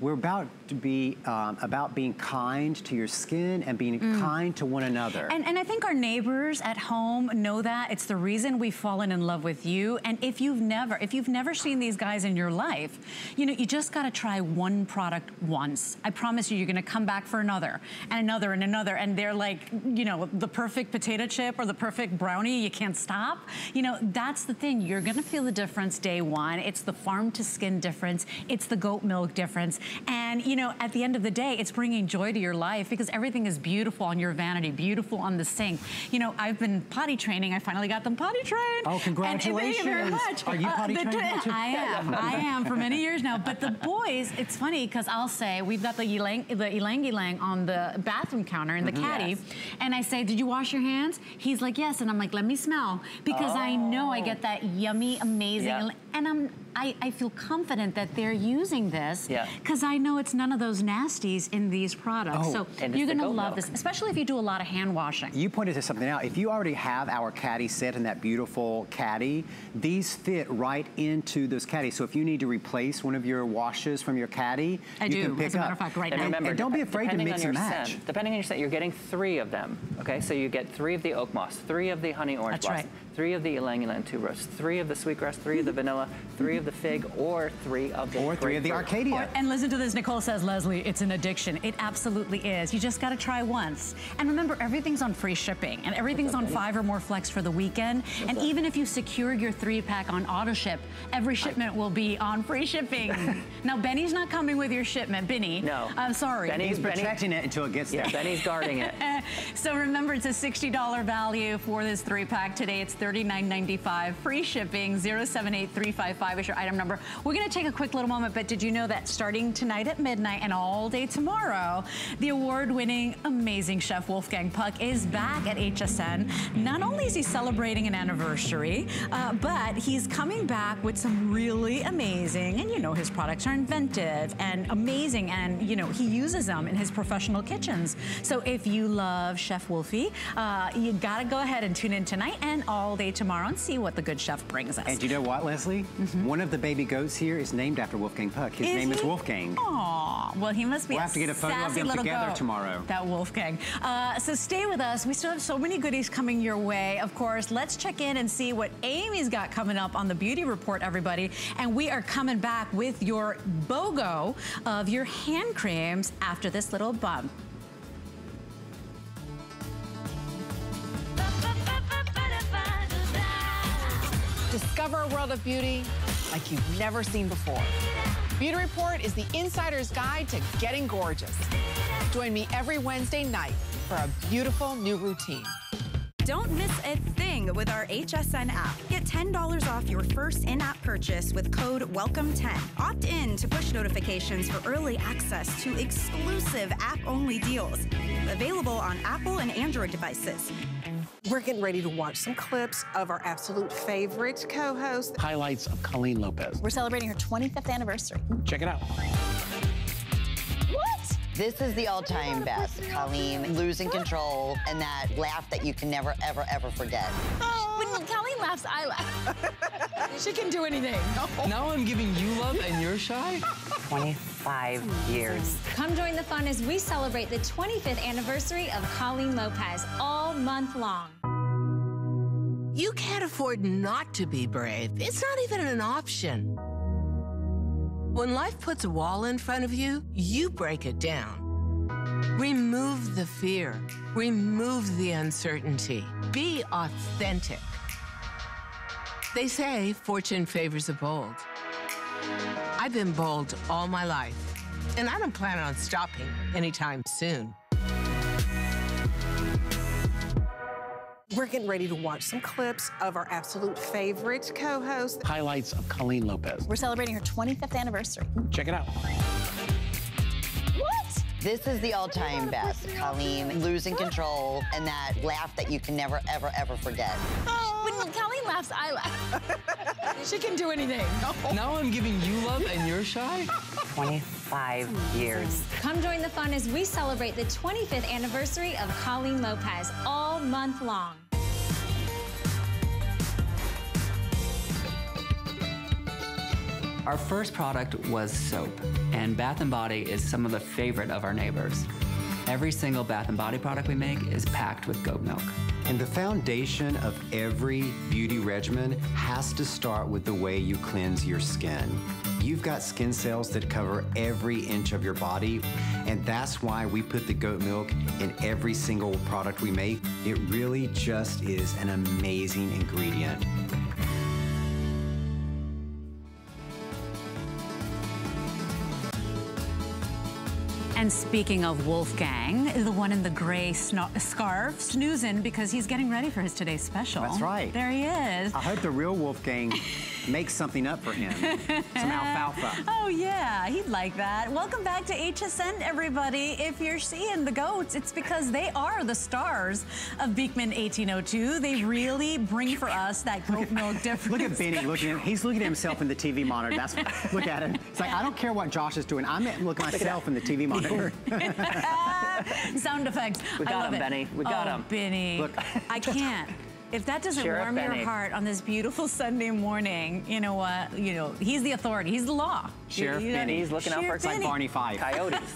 We're about to be um, about being kind to your skin and being kind to one another. And, and I think our neighbors at home know that. It's the reason we've fallen in love with you. And if you've never, if you've never seen these guys in your life, you know, you just gotta try one product once. I promise you, you're gonna come back for another and another and another. And they're like, you know, the perfect potato chip or the perfect brownie, you can't stop. You know, that's the thing. You're gonna feel the difference day one. It's the farm to skin difference. It's the goat milk difference. And, you know, at the end of the day, it's bringing joy to your life because everything is beautiful on your vanity, beautiful on the sink. You know, I've been potty training. I finally got them potty trained. Oh, And- and thank you very much. Are you uh, potty the trained? I am. I am for many years now. But the boys, it's funny because I'll say we've got the ylang, the ylang ylang on the bathroom counter in the mm-hmm. caddy, Yes. and I say, "Did you wash your hands?" He's like, "Yes," and I'm like, "Let me smell," because I oh. know I get that yummy, amazing, and I'm. I, I feel confident that they're using this Yeah. because I know it's none of those nasties in these products. Oh, so you're gonna love milk. this, especially if you do a lot of hand washing. You pointed to something out. If you already have our caddy set in that beautiful caddy, these fit right into those caddies. So if you need to replace one of your washes from your caddy, I you do, can pick as a matter up. of fact, right and now. remember, and don't be afraid to mix on and your match. Scent, depending on your scent, you're getting three of them. Okay, so you get three of the oak moss, three of the honey orange That's blossom, right. Three of the ylang ylang tuberose, three of the sweetgrass, three of the vanilla, three of the fig, or three of the Or three of the. Arcadia. Or- and listen to this, Nicole says, Leslie, it's an addiction. It absolutely is. You just gotta try once. And remember, everything's on free shipping and everything's on five or more flex for the weekend. And even if you secure your three pack on auto ship, every shipment will be on free shipping. (laughs) now, Benny's not coming with your shipment. Benny. No. I'm sorry. Benny- He's protecting it until it gets Yeah, there. Benny's guarding it. (laughs) So remember, it's a $60 value for this three pack. Today it's $39.95. Free shipping, 078355 is your item number. We're gonna take a quick little moment, but did you know that starting tonight at midnight and all day tomorrow, the award-winning, amazing chef Wolfgang Puck is back at HSN. Not only is he celebrating an anniversary, uh, but he's coming back with some really amazing, and you know his products are inventive and amazing, and you know he uses them in his professional kitchens. So if you love Chef Wolfie, uh, you gotta go ahead and tune in tonight and all day tomorrow and see what the good chef brings us. And you know what, Leslie? One of the baby goats here is named after Wolfgang Puck. His Is name is? Wolfgang. Aw, well, he must be We'll a have to get a photo of them together goat, tomorrow. That Wolfgang. Uh, so stay with us. We still have so many goodies coming your way. Of course, let's check in and see what Amy's got coming up on the Beauty Report, everybody. And we are coming back with your BOGO of your hand creams after this little bump. Discover a world of beauty like you've never seen before. Beauty Report is the insider's guide to getting gorgeous. Join me every Wednesday night for a beautiful new routine. Don't miss a thing with our HSN app. Get $10 off your first in app purchase with code WELCOME10. Opt in to push notifications for early access to exclusive app only deals. Available on Apple and Android devices. We're getting ready to watch some clips of our absolute favorite co-host. highlights of Colleen Lopez. We're celebrating her 25th anniversary. Check it out. What? This is the all-time best. Colleen losing control and that laugh that you can never, ever, ever forget. When Colleen laughs, I laugh. (laughs) She can do anything. Now I'm giving you love and you're shy? 25 years. Come join the fun as we celebrate the 25th anniversary of Colleen Lopez all month long. You can't afford not to be brave. It's not even an option. When life puts a wall in front of you, you break it down. Remove the fear. Remove the uncertainty. Be authentic. They say fortune favors the bold. I've been bold all my life. And I don't plan on stopping anytime soon. We're getting ready to watch some clips of our absolute favorite co-host. Highlights of Colleen Lopez. We're celebrating her 25th anniversary. Check it out. What? This is the all-time best. Colleen losing control and that laugh that you can never, ever, ever forget. When Colleen laughs, I laugh. (laughs) she can do anything. Now I'm giving you love and you're shy? 25 years. Come join the fun as we celebrate the 25th anniversary of Colleen Lopez all month long. Our first product was soap, and Bath & Body is some of the favorite of our neighbors. Every single Bath & Body product we make is packed with goat milk. And the foundation of every beauty regimen has to start with the way you cleanse your skin. You've got skin cells that cover every inch of your body, and that's why we put the goat milk in every single product we make. It really just is an amazing ingredient. And speaking of Wolfgang, the one in the gray scarf, snoozing because he's getting ready for his today's special. That's right. There he is. I hope the real Wolfgang (laughs) makes something up for him. Some alfalfa. (laughs) Oh yeah, he'd like that. Welcome back to HSN, everybody. If you're seeing the goats, it's because they are the stars of Beekman 1802. They really bring for us that goat milk difference. Look at Benny looking at he's looking at himself in the TV monitor. That's look at him. It's like I don't care what Josh is doing. I'm looking at myself in the TV monitor. (laughs) Sound effects. We I got love him, it. Benny. We got oh, him. Benny. Look. I can't. (laughs) If that doesn't Sheriff warm Benny. your heart on this beautiful Sunday morning, you know what? You know, he's the authority. He's the law. Sheriff You- you Benny. He's looking out for Sheriff like Barney Fife. coyotes. (laughs)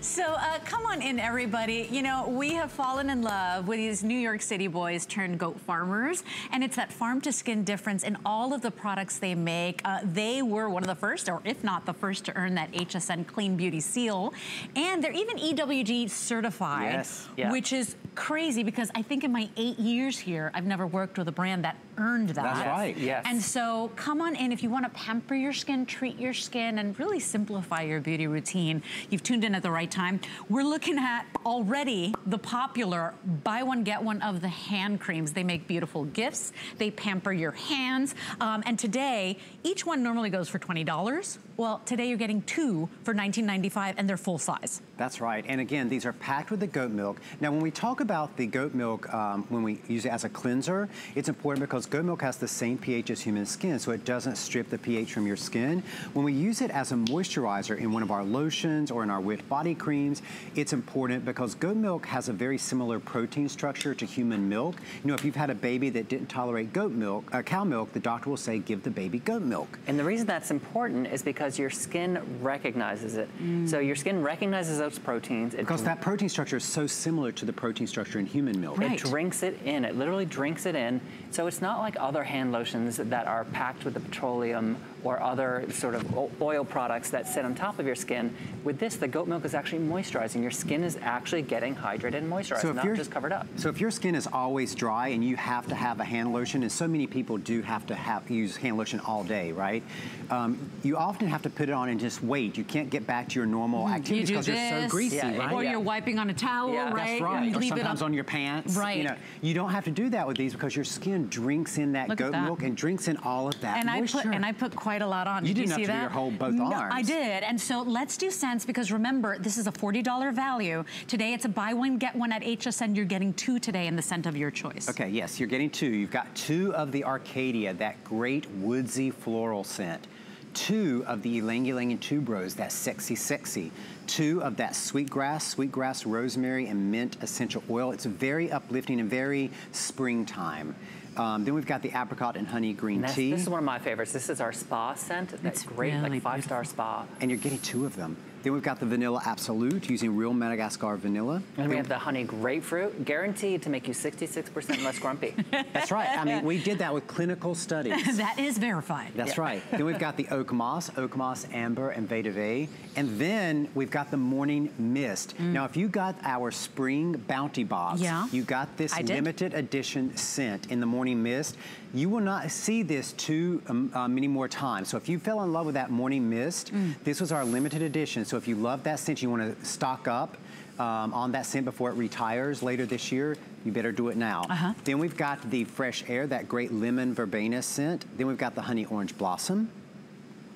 So uh, come on in, everybody. You know, we have fallen in love with these New York City boys turned goat farmers, and it's that farm to skin difference in all of the products they make. Uh, they were one of the first, or if not the first, to earn that HSN Clean Beauty seal, and they're even EWG certified, Yes, yeah. which is crazy because I think in my eight years here, I've never worked with a brand that earned that. That's right. Yes. And so come on in if you want to pamper your skin, treat your skin, and really simplify your beauty routine. You've tuned in at the right time. We're looking at already the popular buy one, get one of the hand creams. They make beautiful gifts. They pamper your hands. Um, and today, each one normally goes for $20. Well, today you're getting two for $19.95 and they're full size. That's right. And again, these are packed with the goat milk. Now, when we talk about the goat milk, um, when we use it as a cleanser, it's important because goat milk has the same pH as human skin, so it doesn't strip the pH from your skin. When we use it as a moisturizer in one of our lotions or in our wet body creams, it's important because goat milk has a very similar protein structure to human milk. You know, if you've had a baby that didn't tolerate goat milk, uh, cow milk, the doctor will say give the baby goat milk. And the reason that's important is because your skin recognizes it. So your skin recognizes those proteins. It Because that protein structure is so similar to the protein structure in human milk. It drinks it in. It literally drinks it in. So it's not like other hand lotions that are packed with the petroleum or other sort of oil products that sit on top of your skin. With this, the goat milk is actually moisturizing. Your skin is actually getting hydrated and moisturized, not you're- just covered up. So if your skin is always dry and you have to have a hand lotion, and so many people do have to have use hand lotion all day, right? Um, you often have to put it on and just wait. You can't get back to your normal You activities because you're so greasy, Yeah, right? or you're wiping on a towel, Yeah. right? That's right. You Or leave sometimes up- on your pants. Right. You know, you don't have to do that with these because your skin drinks in that Look goat that. milk and drinks in all of that and I moisture. put and I put quite a lot on. You did didn't you have see to do that? your whole both no, arms. I did. And so let's do cents because remember this is a forty dollar value. Today it's a buy one get one at HSN. You're getting two today in the scent of your choice. Okay, yes, you're getting two. You've got two of the Arcadia, that great woodsy floral scent. Two of the Ylang Ylang and Tuberose, that sexy, sexy. Two of that sweetgrass, sweetgrass, rosemary, and mint essential oil. It's very uplifting and very springtime. Um, then we've got the apricot and honey green And tea. This is one of my favorites. This is our spa scent. That's great, really like five-star spa. and you're getting two of them. Then we've got the vanilla absolute using real Madagascar vanilla. And we have the honey grapefruit, guaranteed to make you 66% less grumpy. (laughs) That's right. I mean, we did that with clinical studies. (laughs) that is verified. That's right. Then we've got the oak moss, oak moss amber, and vetiver. And then we've got the morning mist. Now, if you got our spring bounty box, Mm. Yeah. you got this I did. limited edition scent in the morning mist. You will not see this too um, uh, many more times. So if you fell in love with that morning mist, Mm. this was our limited edition. So if you love that scent, you want to stock up um, on that scent before it retires later this year, you better do it now. Uh-huh. Then we've got the fresh air, that great lemon verbena scent. Then we've got the honey orange blossom,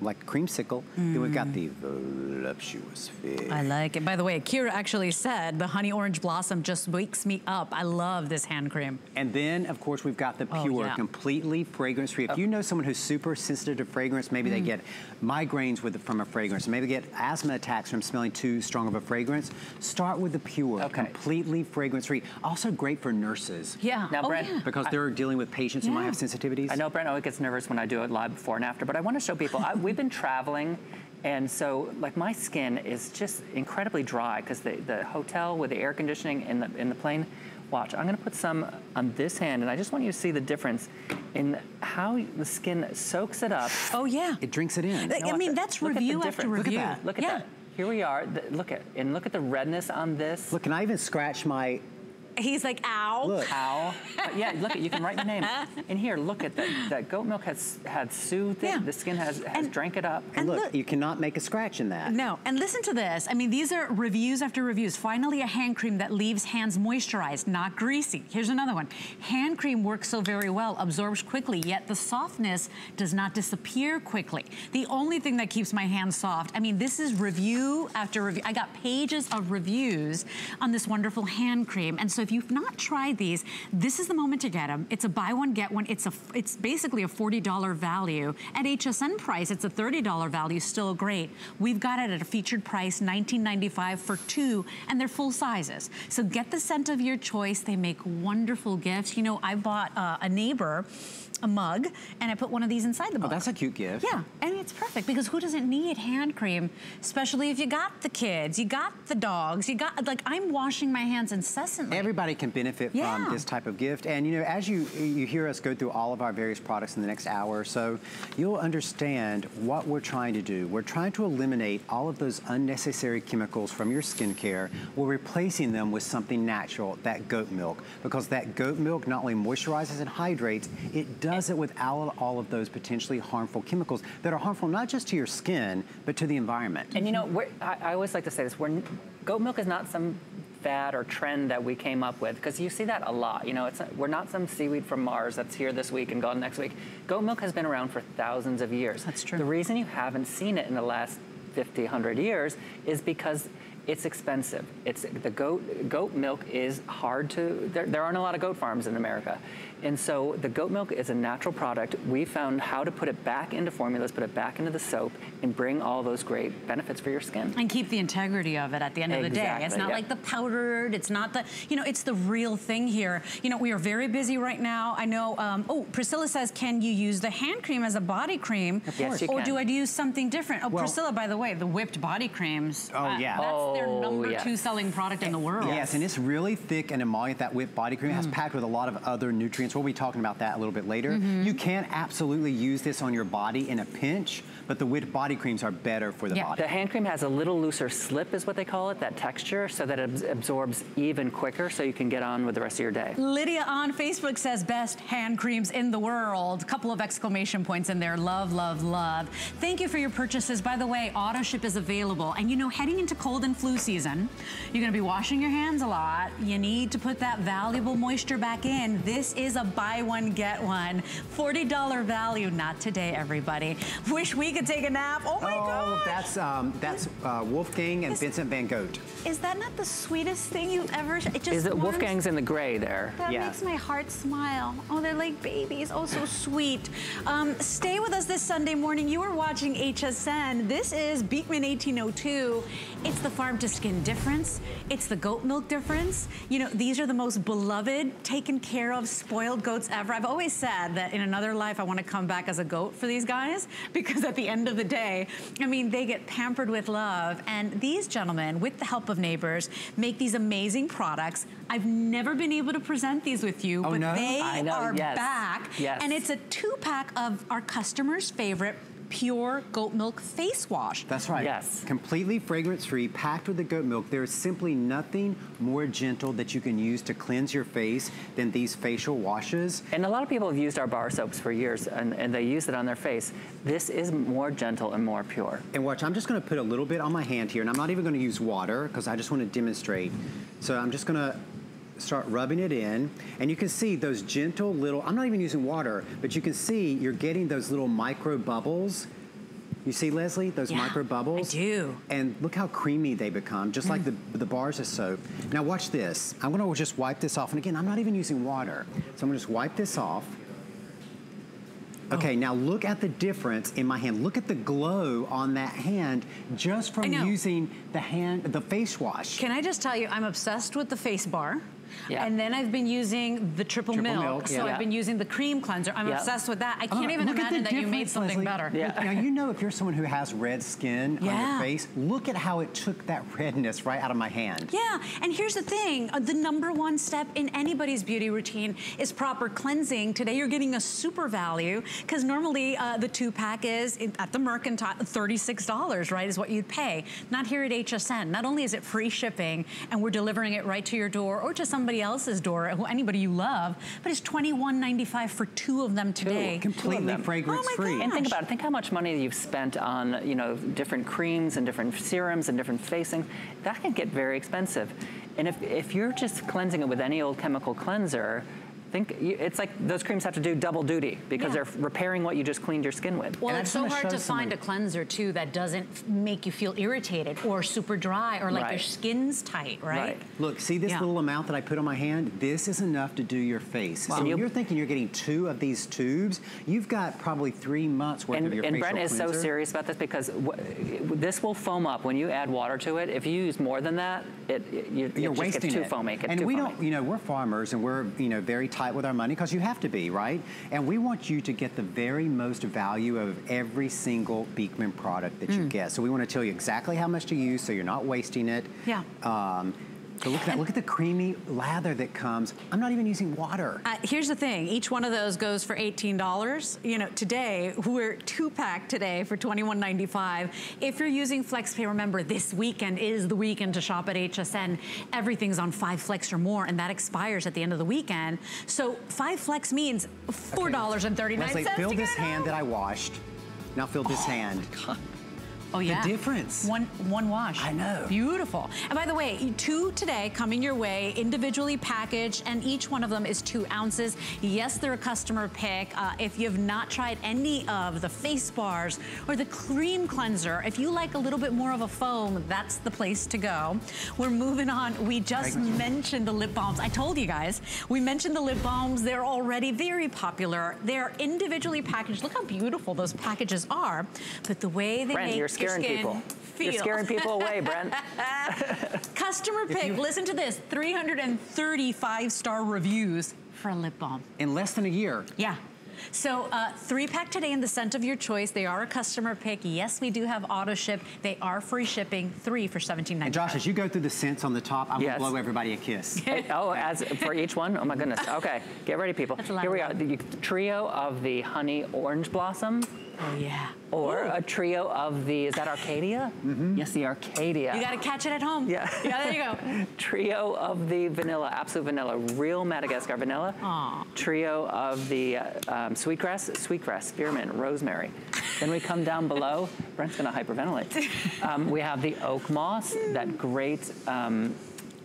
like creamsicle. Then we've got the voluptuous fig. I like it. By the way, Kira actually said the honey orange blossom just wakes me up. I love this hand cream. And then, of course, we've got the Oh, pure, yeah. completely fragrance-free. If you know someone who's super sensitive to fragrance, maybe they Mm. get migraines with from a fragrance, maybe they get asthma attacks from smelling too strong of a fragrance, start with the pure, completely fragrance-free. Also great for nurses. Yeah. Now, oh, Brent, yeah. Because they're dealing with patients who might have sensitivities. I know Brent always gets nervous when I do it live before and after, but I want to show people. I, we've been traveling, and so like my skin is just incredibly dry because the, the hotel with the air conditioning in the in the plane. Watch, I'm going to put some on this hand, and I just want you to see the difference in how the skin soaks it up. Oh yeah. It drinks it in. I mean, that's Look at the review after difference. review. Look at that. Look at Yeah. that. Here we are. The- look at and look at the redness on this. Look, can I even scratch my He's like, ow. Look. Ow. But yeah, look at you can write your name. (laughs) In here, look at that. That goat milk has had soothed it. Yeah. The skin has has drank it up. And look, you cannot make a scratch in that. No, and listen to this. I mean, these are reviews after reviews. Finally, a hand cream that leaves hands moisturized, not greasy. Here's another one. Hand cream works so very well, absorbs quickly, yet the softness does not disappear quickly. The only thing that keeps my hands soft, I mean, this is review after review. I got pages of reviews on this wonderful hand cream. And so if you've not tried these, this is the moment to get them. It's a buy one, get one. It's a, it's basically a $40 value. At HSN price, it's a $30 value, still great. We've got it at a featured price, $19.95 for two, and they're full sizes. So get the scent of your choice. They make wonderful gifts. You know, I bought uh, a neighbor a mug, and I put one of these inside the Oh, mug. that's a cute gift. Yeah, and it's perfect because who doesn't need hand cream, especially if you got the kids, you got the dogs, you got, like I'm washing my hands incessantly. Everybody can benefit Yeah. from this type of gift. And you know, as you you hear us go through all of our various products in the next hour or so, you'll understand what we're trying to do. We're trying to eliminate all of those unnecessary chemicals from your skincare. We're replacing them with something natural, that goat milk. Because that goat milk not only moisturizes and hydrates, it does it without all of those potentially harmful chemicals that are harmful not just to your skin, but to the environment. And you know, we're, I, I always like to say this: we're, goat milk is not some fad or trend that we came up with because you see that a lot. You know, it's we're not some seaweed from Mars that's here this week and gone next week. Goat milk has been around for thousands of years. That's true. The reason you haven't seen it in the last 50, 100 years is because it's expensive. It's the goat goat milk is hard to. There, there aren't a lot of goat farms in America, and so the goat milk is a natural product. We found how to put it back into formulas, put it back into the soap, and bring all those great benefits for your skin. And keep the integrity of it at the end of the day. It's not yeah. like the powdered, it's not the, you know, it's the real thing here. You know, we are very busy right now. I know, um, oh, Priscilla says, can you use the hand cream as a body cream? Of course. Yes, you or can. do I use something different? Oh, Well- Priscilla, by the way, the whipped body creams. Oh, uh, yeah. That's their Oh, number yes. two selling product in the world. Yes, and it's really thick and emollient. That whipped body cream Mm. has packed with a lot of other nutrients. We'll be talking about that a little bit later. Mm-hmm. You can absolutely use this on your body in a pinch, but the whipped body creams are better for the body. The hand cream has a little looser slip, is what they call it, that texture, so that it absorbs even quicker, so you can get on with the rest of your day. Lydia on Facebook says best hand creams in the world. Couple of exclamation points in there. Love, love, love. Thank you for your purchases. By the way, auto ship is available. And you know, heading into cold and flu season, you're gonna be washing your hands a lot. You need to put that valuable moisture back in. This is a buy one, get one. $40 value. Not today, everybody. Wish we could take a nap. Oh my oh, God. that's um, that's uh, Wolfgang and Vincent Van Gogh. Is that not the sweetest thing you've ever? It just Is it warms- Wolfgang's in the gray there? That makes my heart smile. Oh, they're like babies. Oh, so sweet. Um, stay with us this Sunday morning. You are watching HSN. This is Beekman 1802. It's the farm to skin difference. It's the goat milk difference. You know, these are the most beloved, taken care of, spoiled goats ever. I've always said that in another life, I want to come back as a goat for these guys (laughs) because at the end of the day, I mean, they get pampered with love. And these gentlemen, with the help of neighbors, make these amazing products. I've never been able to present these with you, Oh, but no? they I know, are yes. back. Yes. And it's a two pack of our customers' favorite pure goat milk face wash. That's right. Yes. Completely fragrance-free, packed with the goat milk. There is simply nothing more gentle that you can use to cleanse your face than these facial washes. And a lot of people have used our bar soaps for years and, and they use it on their face. This is more gentle and more pure. And watch, I'm just gonna put a little bit on my hand here, and I'm not even gonna use water, because I just wanna demonstrate. So I'm just gonna start rubbing it in, and you can see those gentle little, I'm not even using water, but you can see you're getting those little micro bubbles. You see, Leslie, those Yeah, micro bubbles? I do. And look how creamy they become, just like the, mm. the bars of soap. Now watch this. I'm gonna just wipe this off, and again, I'm not even using water. So I'm gonna just wipe this off. Oh. Okay, now look at the difference in my hand. Look at the glow on that hand just from using the hand, the face wash. Can I just tell you, I'm obsessed with the face bar. Yeah. And then I've been using the triple, Triple milk, milk, so yeah. I've been using the cream cleanser. I'm Yeah. obsessed with that. I Oh, can't even look at the imagine that you made something Leslie. better. Yeah. Now you know if you're someone who has red skin on Yeah. your face, look at how it took that redness right out of my hand. Yeah, and here's the thing. uh, The number one step in anybody's beauty routine is proper cleansing. Today you're getting a super value because normally uh, the two pack is at the Mercantile, $36, right, is what you'd pay. Not here at HSN. Not only is it free shipping and we're delivering it right to your door or to somebody else's door, who anybody you love, but it's $21.95 for two of them today. Completely them. fragrance oh free. God. And think about it. Think how much money you've spent on, you know, different creams and different serums and different facings. That can get very expensive. And if, if you're just cleansing it with any old chemical cleanser, think you, it's like those creams have to do double duty because Yeah. they're repairing what you just cleaned your skin with. Well, And it's so wanna hard to find somebody- a cleanser too that doesn't make you feel irritated or super dry or like your skin's tight, right? Right. Look, see this Yeah. little amount that I put on my hand? This is enough to do your face. Wow. So And if you- you're thinking you're getting two of these tubes, you've got probably three months worth And, of your and facial Brent is so serious about this because w- this will foam up when you add water to it. If you use more than that, it, it, you, it You're just wasting gets too it. foamy. It and too we foamy. don't, you know, we're farmers and we're, you know, very tight with our money because you have to be, right? And we want you to get the very most value of every single Beekman product that Mm. you get. So we want to tell you exactly how much to use so you're not wasting it. Yeah. Um, but look at that. Look at the creamy lather that comes. I'm not even using water. Uh, here's the thing, each one of those goes for $18. You know, today, we're two pack today for $21.95. If you're using FlexPay, remember this weekend is the weekend to shop at HSN. Everything's on five Flex or more, and that expires at the end of the weekend. So five Flex means $4.39 Leslie, fill this home. hand that I washed. Now fill this hand. Oh yeah. difference. One one wash. I know. Beautiful. And by the way, two today coming your way, individually packaged, and each one of them is two ounces. Yes, they're a customer pick. Uh, if you've not tried any of the face bars or the cream cleanser, if you like a little bit more of a foam, that's the place to go. We're moving on. We just Fragrance. mentioned the lip balms. I told you guys, we mentioned the lip balms. They're already very popular. They're individually packaged. Look how beautiful those packages are. But the way they Brent, make you're your scaring skin people. Feel. You're scaring people away, Brent. (laughs) (laughs) Customer pick, listen to this, 335 star reviews for a lip balm. In less than a year. Yeah. So uh, three pack today in the scent of your choice. They are a customer pick. Yes, we do have auto ship. They are free shipping. Three for $17.95. And Josh, as you go through the scents on the top, I'm Yes. gonna blow everybody a kiss. (laughs) Hey, oh, as for each one? Oh my goodness. Okay, get ready, people. That's a lot Here we are. The trio of the honey orange blossom, Oh, yeah. or a trio of the is that Arcadia? Yes, the Arcadia. You got to catch it at home. Yeah. (laughs) Yeah, there you go. (laughs) Trio of the vanilla, absolute vanilla, real Madagascar vanilla. Aw. Trio of the uh, um, sweetgrass, sweetgrass, spearmint, rosemary. Then we come down below. (laughs) Brent's gonna hyperventilate. Um, we have the oak moss, that great. Um,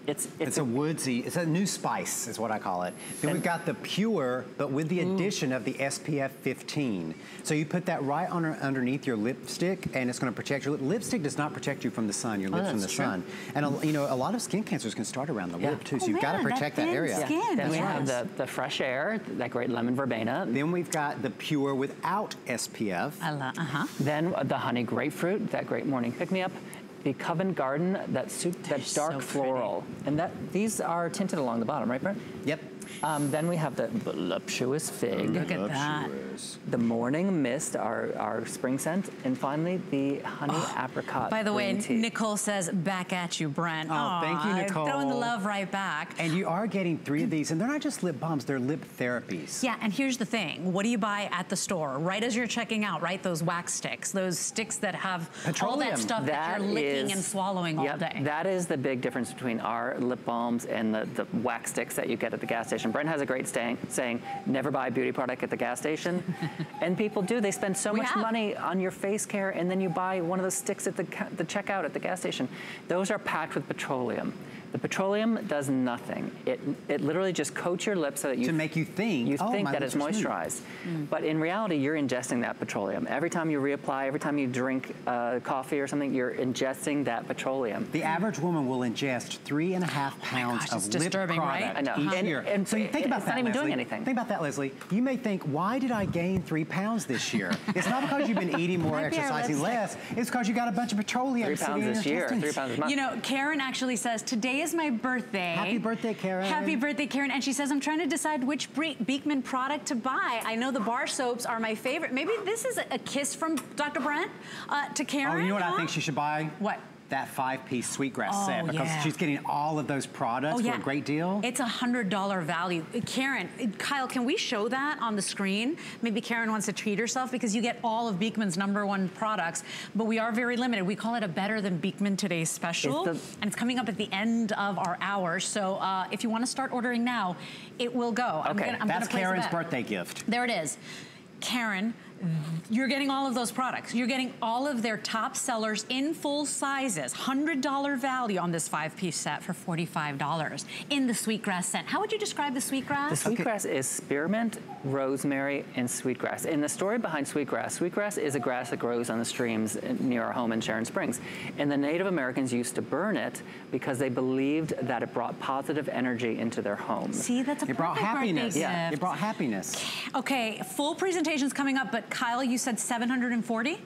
it's it's, It's a woodsy, it's a new spice is what I call it. Then we've got the pure, but with the addition of the SPF 15. So you put that right on underneath your lipstick and it's gonna protect your lip. Lipstick does not protect you from the sun, your lips from the true. sun. And a, you know, a lot of skin cancers can start around the Yeah. lip too, so Oh, you've gotta man, that protect that, area. skin. Then we have the, the fresh air, that great lemon verbena. Then we've got the pure without SPF. I love, uh-huh. Then the honey grapefruit, that great morning pick-me-up. The Covent Garden, that soup, that dark so floral. And that these are tinted along the bottom, right, Brent? Yep. Um, then we have the voluptuous fig. Look at that. The morning mist, our, our spring scent. And finally, the honey apricot By the way, tea. Nicole says, back at you, Brent. Oh, thank you, Aw, Nicole. Throwing the love right back. And you are getting three of these, and they're not just lip balms, they're lip therapies. Yeah, and here's the thing. What do you buy at the store? Right as you're checking out, right? Those wax sticks, those sticks that have all that stuff that, you're licking is- and swallowing all yep, day. That is the big difference between our lip balms and the, the wax sticks that you get at the gas station. Brent has a great saying, saying never buy a beauty product at the gas station. (laughs) and people do. They spend so We much have. money on your face care and then you buy one of those sticks at the, the checkout at the gas station. Those are packed with petroleum. The petroleum does nothing. It, it literally just coats your lips so that you To make you think, you "Oh, think that it's lips are smooth." moisturized. But in reality, you're ingesting that petroleum. Every time you reapply, every time you drink uh, coffee or something, you're ingesting that petroleum. The average woman will ingest three and a half pounds gosh, of it's lip disturbing, right? I know. each And- year. and so you think about it's that, not even doing anything. Think about that, Leslie. You may think, why did I gain three pounds this year? it's not because you've been (laughs) eating more, Might be our exercising less. It's because you got a bunch of petroleum Three sitting pounds this year, three pounds a month. You know, Karen actually says, today is my birthday. Happy birthday, Karen. Happy birthday, Karen. And she says, I'm trying to decide which Bre- Beekman product to buy. I know the bar soaps are my favorite. Maybe this is a, a kiss from Dr. Brent uh, to Karen. Oh, you know what I think she should buy? What? That five-piece sweetgrass Oh, set because yeah. she's getting all of those products for a great deal. It's a hundred dollar value. Uh, Karen, uh, Kyle, can we show that on the screen? Maybe Karen wants to treat herself because you get all of Beekman's number one products, but we are very limited. We call it a better than Beekman today special, It's the- and it's coming up at the end of our hour. So uh, if you want to start ordering now, it will go. I'm okay, gonna, I'm that's gonna place a Karen's birthday gift. There it is. Karen, you're getting all of those products. You're getting all of their top sellers in full sizes. $100 value on this five-piece set for $45 in the sweetgrass scent. How would you describe the sweetgrass? The sweetgrass is spearmint, rosemary, and sweetgrass. And the story behind sweetgrass, sweetgrass is a grass that grows on the streams near our home in Sharon Springs. And the Native Americans used to burn it because they believed that it brought positive energy into their homes. See, that's a It brought perfect birthday happiness. gift. It brought happiness. Okay, full presentation's coming up, but Kyle, you said 740?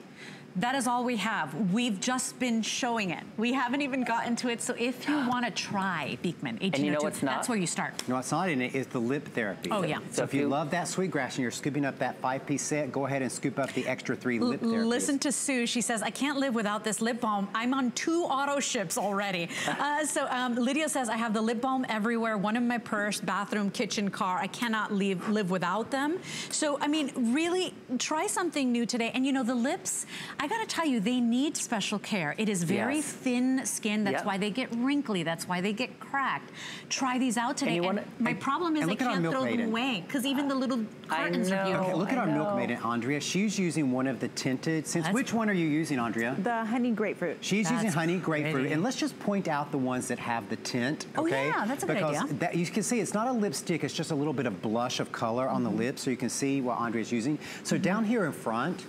That is all we have. We've just been showing it. We haven't even gotten to it. So if you want to try Beekman 1802, you know what's not? that's where you start. No, what's not in it is the lip therapy. Oh, yeah. So if you love that sweetgrass and you're scooping up that five-piece set, go ahead and scoop up the extra three lip therapies. Listen to Sue. She says, I can't live without this lip balm. I'm on two auto ships already. (laughs) uh, so um, Lydia says, I have the lip balm everywhere, one in my purse, bathroom, kitchen, car. I cannot leave, live without them. So, I mean, really try something new today. And you know, the lips, I gotta tell you, they need special care. It is very Yes. thin skin. That's Yep. why they get wrinkly. That's why they get cracked. Try these out today. you And wanna- my and- problem is I look at our can't Milk throw them away because even the little cartons are beautiful. Okay, look at our I milk maiden, Andrea. She's using one of the tinted. Since That's- which one are you using, Andrea? The honey grapefruit. She's using honey grapefruit, pretty. and let's just point out the ones that have the tint. Oh, Okay? yeah, that's a good because idea. That, you can see it's not a lipstick; it's just a little bit of blush of color on Mm-hmm. the lips, so you can see what Andrea's using. So down here in front,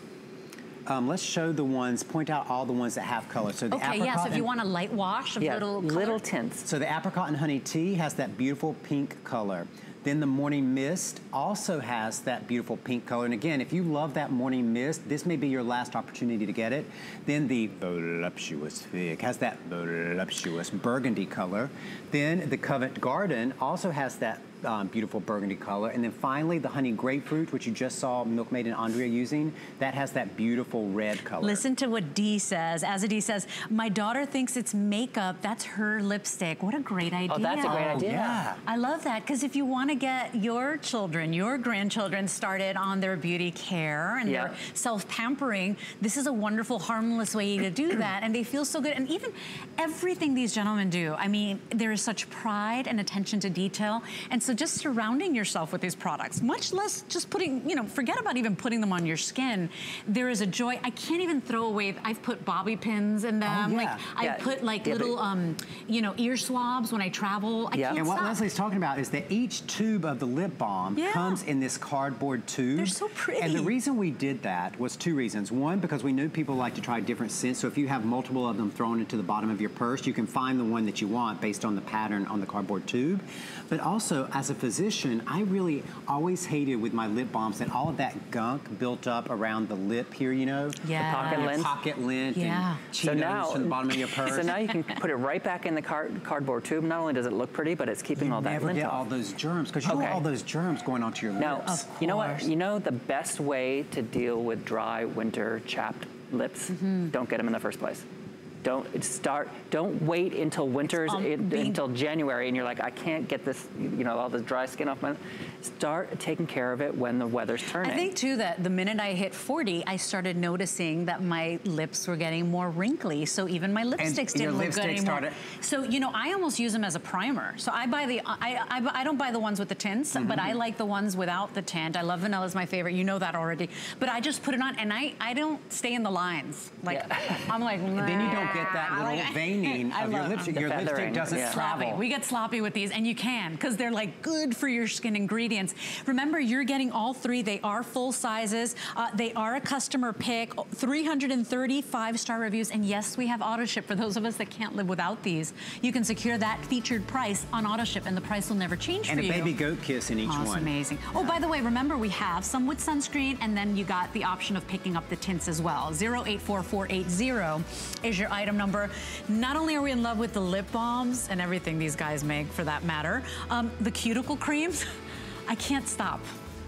um, let's show the ones. Point out all the ones that have color. So the Okay, apricot yeah, so if you and- want a light wash of Yeah, little color. little tints. So the apricot and honey tea has that beautiful pink color. Then the morning mist also has that beautiful pink color. And again, if you love that morning mist, this may be your last opportunity to get it. Then the voluptuous fig has that voluptuous burgundy color. Then the Covent Garden also has that um, beautiful burgundy color. And then finally, the honey grapefruit, which you just saw Milkmaid and Andrea using, that has that beautiful red color. Listen to what Dee says. As Dee says, my daughter thinks it's makeup. That's her lipstick. What a great idea. Oh, that's a great Oh, idea. yeah. I love that because if you want to get your children, your grandchildren started on their beauty care and Yeah. their self-pampering, this is a wonderful, harmless way to do that. And they feel so good. And even everything these gentlemen do, I mean, there is such pride and attention to detail. And so just surrounding yourself with these products, much less just putting, you know, forget about even putting them on your skin. There is a joy. I can't even throw away, I've put bobby pins in them. Oh, yeah. Like I put like Yeah, little, um, you know, ear swabs when I travel. I Yeah. can't And what stop. Leslie's talking about is that each tube of the lip balm Yeah. comes in this cardboard tube. They're so pretty. And the reason we did that was two reasons. One, because we knew people like to try different scents. So if you have multiple of them thrown into the bottom of your purse, you can find the one that you want based on the pattern on the cardboard tube. But also, I as a physician, I really always hated with my lip balms that all of that gunk built up around the lip here, you know? Yeah. The pocket lint. Pocket lint Yeah. and Cheetos from the bottom of your (laughs) purse. So now you can put it right back in the card, cardboard tube. Not only does it look pretty, but it's keeping you all that never lint get off. all those germs because you don't want Okay. all those germs going onto your Now, lips. you know what? You know the best way to deal with dry, winter, chapped lips? Mm-hmm. Don't get them in the first place. Don't start. Don't wait until winter's Um, in- until January, and you're like, I can't get this, you know, all the dry skin off my. Start taking care of it when the weather's turning. I think too that the minute I hit 40, I started noticing that my lips were getting more wrinkly. So even my lipsticks your didn't look lipstick good anymore. started- So you know, I almost use them as a primer. So I buy the I I, I don't buy the ones with the tints, but Mm-hmm. I like the ones without the tint. I love vanilla is my favorite. You know that already. But I just put it on, and I I don't stay in the lines. Like I'm like. And (laughs) then you don't get that little Like, (laughs) veining of your lipstick. Your lipstick doesn't yeah. sloppy. travel. We get sloppy with these, and you can because they're like good for your skin ingredients. Remember, you're getting all three. They are full sizes. Uh, they are a customer pick. 335 star reviews, and yes, we have auto ship for those of us that can't live without these. You can secure that featured price on auto ship, and the price will never change and for you. And a baby goat kiss in each Oh, one. amazing. Oh, by the way, remember we have some with sunscreen, and then you got the option of picking up the tints as well. 084480 is your item number. Not only are we in love with the lip balms and everything these guys make, for that matter, um, the cuticle creams, (laughs) I can't stop.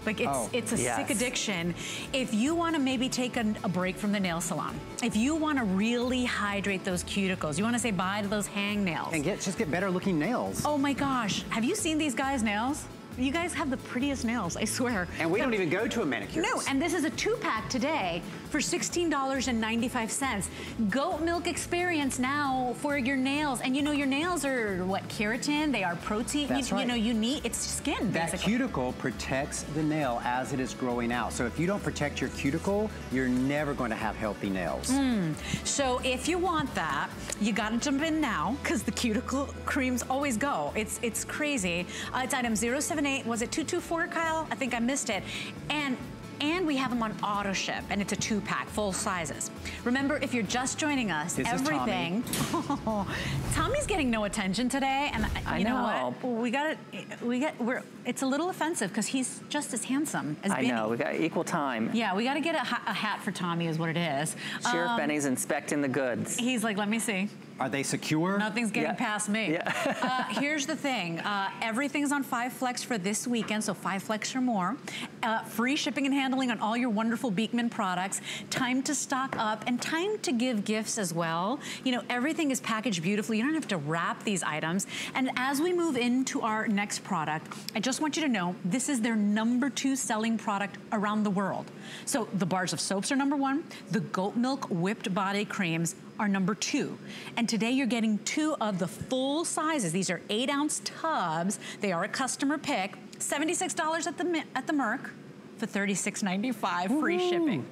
Like it's Oh, it's a yes. sick addiction. If you want to maybe take a, a break from the nail salon, if you want to really hydrate those cuticles, you want to say bye to those hang nails. And get just get better looking nails. Oh my gosh, have you seen these guys' nails? You guys have the prettiest nails, I swear. And we don't even go to a manicure. No, and this is a two pack today for $16.95. Goat milk experience now for your nails. And you know, your nails are what, keratin? They are protein. That's you, right. you know, you need, it's skin, That basically. cuticle protects the nail as it is growing out. So if you don't protect your cuticle, you're never going to have healthy nails. Mm. So if you want that, you gotta jump in now because the cuticle creams always go. It's it's crazy. Uh, it's item 078. Was it 224, Kyle? I think I missed it. And and we have them on auto ship, and it's a two pack, full sizes. Remember, if you're just joining us, This is Tommy. everything. (laughs) Tommy's getting no attention today, and I, I you know, know. what? We got it. We got. We're. It's a little offensive because he's just as handsome as I Benny. know. We got equal time. Yeah, we got to get a, ha- a hat for Tommy, is what it is. Sheriff Um, Benny's inspecting the goods. He's like, let me see. Are they secure? Nothing's getting Yeah. past me. Yeah. uh, (laughs) here's the thing. Uh, everything's on Five Flex for this weekend, so Five Flex or more. Uh, free shipping and handling on all your wonderful Beekman products. Time to stock up and time to give gifts as well. You know, everything is packaged beautifully. You don't have to wrap these items. And as we move into our next product, I just want you to know this is their number two selling product around the world. So the bars of soaps are number one. The goat milk whipped body creams are number two. And today you're getting two of the full sizes. These are eight ounce tubs. They are a customer pick. $76 at the, Mi- at the Merc for $36.95 free shipping.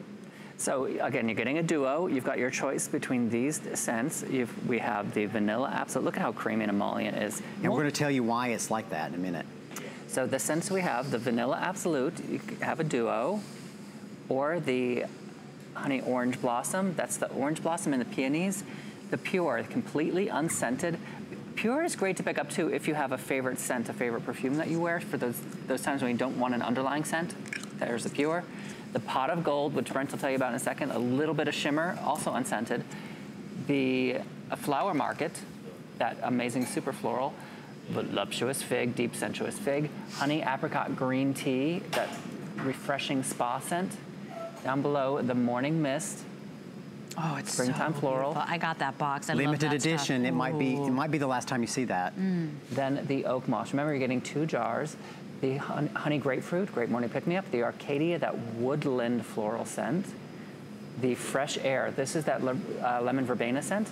So again, you're getting a duo. You've got your choice between these scents. You've, we have the vanilla absolute. Look at how creamy and emollient it is. And we're going to tell you why it's like that in a minute. So the scents we have, the vanilla absolute, you have a duo, or the honey orange blossom. That's the orange blossom and the peonies. The pure, completely unscented. Pure is great to pick up too if you have a favorite scent, a favorite perfume that you wear for those those times when you don't want an underlying scent. There's the pure. The pot of gold, which Brent will tell you about in a second, a little bit of shimmer, also unscented. The flower market, that amazing super floral, voluptuous fig, deep sensuous fig, honey apricot green tea, that refreshing spa scent. Down below, the morning mist, Oh, it's springtime so floral. beautiful. I got that box. I love Limited that stuff. edition. It might be. It might be the last time you see that. Then the oak moss. Remember, you're getting two jars. The hun- honey grapefruit, great morning pick me up. The Arcadia, that woodland floral scent. The fresh air. This is that le- uh, lemon verbena scent.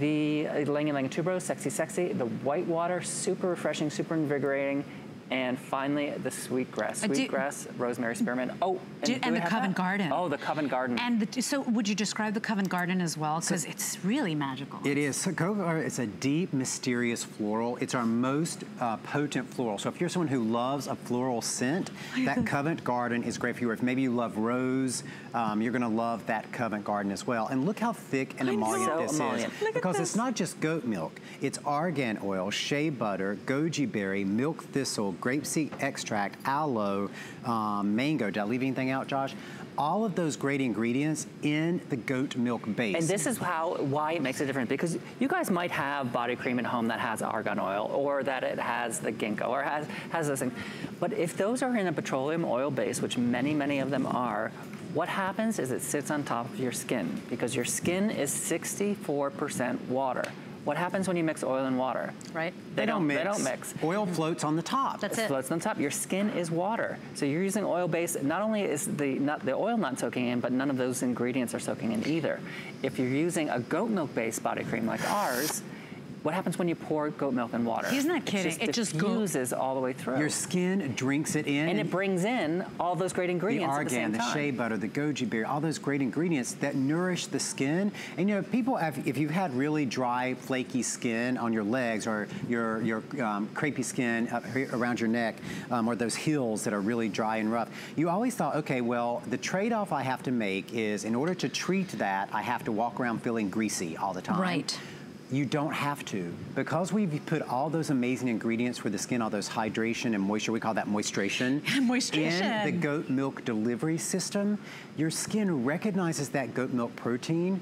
The uh, Ylang Ylang tuberose, sexy, sexy. The white water, super refreshing, super invigorating. And finally, the sweetgrass. Uh, Sweetgrass, rosemary, spearmint. Oh, Do- do and the Covent that? Garden. Oh, the Covent Garden. And the, so, would you describe the Covent Garden as well? Because it's really magical. It is. So Cocoa It's a deep, mysterious floral. It's our most uh, potent floral. So if you're someone who loves a floral scent, that Covent Garden is great for you. If maybe you love rose, um, you're going to love that Covent Garden as well. And look how thick and I know. emollient So this emollient. is. Look at because this. it's not just goat milk. It's argan oil, shea butter, goji berry, milk thistle, grapeseed extract, aloe, um, mango. Did I leave anything out, Josh? all of those great ingredients in the goat milk base. And this is how why it makes a difference because you guys might have body cream at home that has argan oil or that it has the ginkgo or has has this thing. But if those are in a petroleum oil base, which many many of them are, what happens is it sits on top of your skin because your skin is 64% water. What happens when you mix oil and water? Right. They, they don't, don't, mix. They don't mix. Oil floats on the top. That's it. it. Floats on top. Your skin is water. So you're using oil based. Not only is the not, the oil not soaking in, but none of those ingredients are soaking in either. If you're using a goat milk based body cream like ours, what happens when you pour goat milk in water? He's not kidding. It just, it diffuses all the way through. Your skin drinks it in. And it brings in all those great ingredients The argan, the, the, shea butter, the goji berry, all those great ingredients that nourish the skin. And you know, people have, if you've had really dry, flaky skin on your legs or your, your um, crepey skin around your neck um, or those heels that are really dry and rough, you always thought, okay, well, the trade-off I have to make is in order to treat that, I have to walk around feeling greasy all the time. Right. You don't have to. Because we've put all those amazing ingredients for the skin, all those hydration and moisture, we call that moistration. (laughs) moistration. In the goat milk delivery system, your skin recognizes that goat milk protein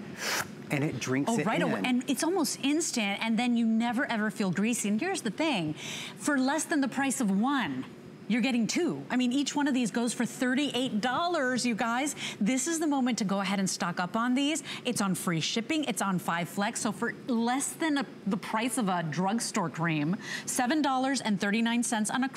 and it drinks oh, it right in. away. And it's almost instant, and then you never ever feel greasy. And here's the thing, for less than the price of one, you're getting two. I mean, each one of these goes for $38, you guys. This is the moment to go ahead and stock up on these. It's on free shipping. It's on 5 Flex. So for less than a, the price of a drugstore cream, $7.39 on a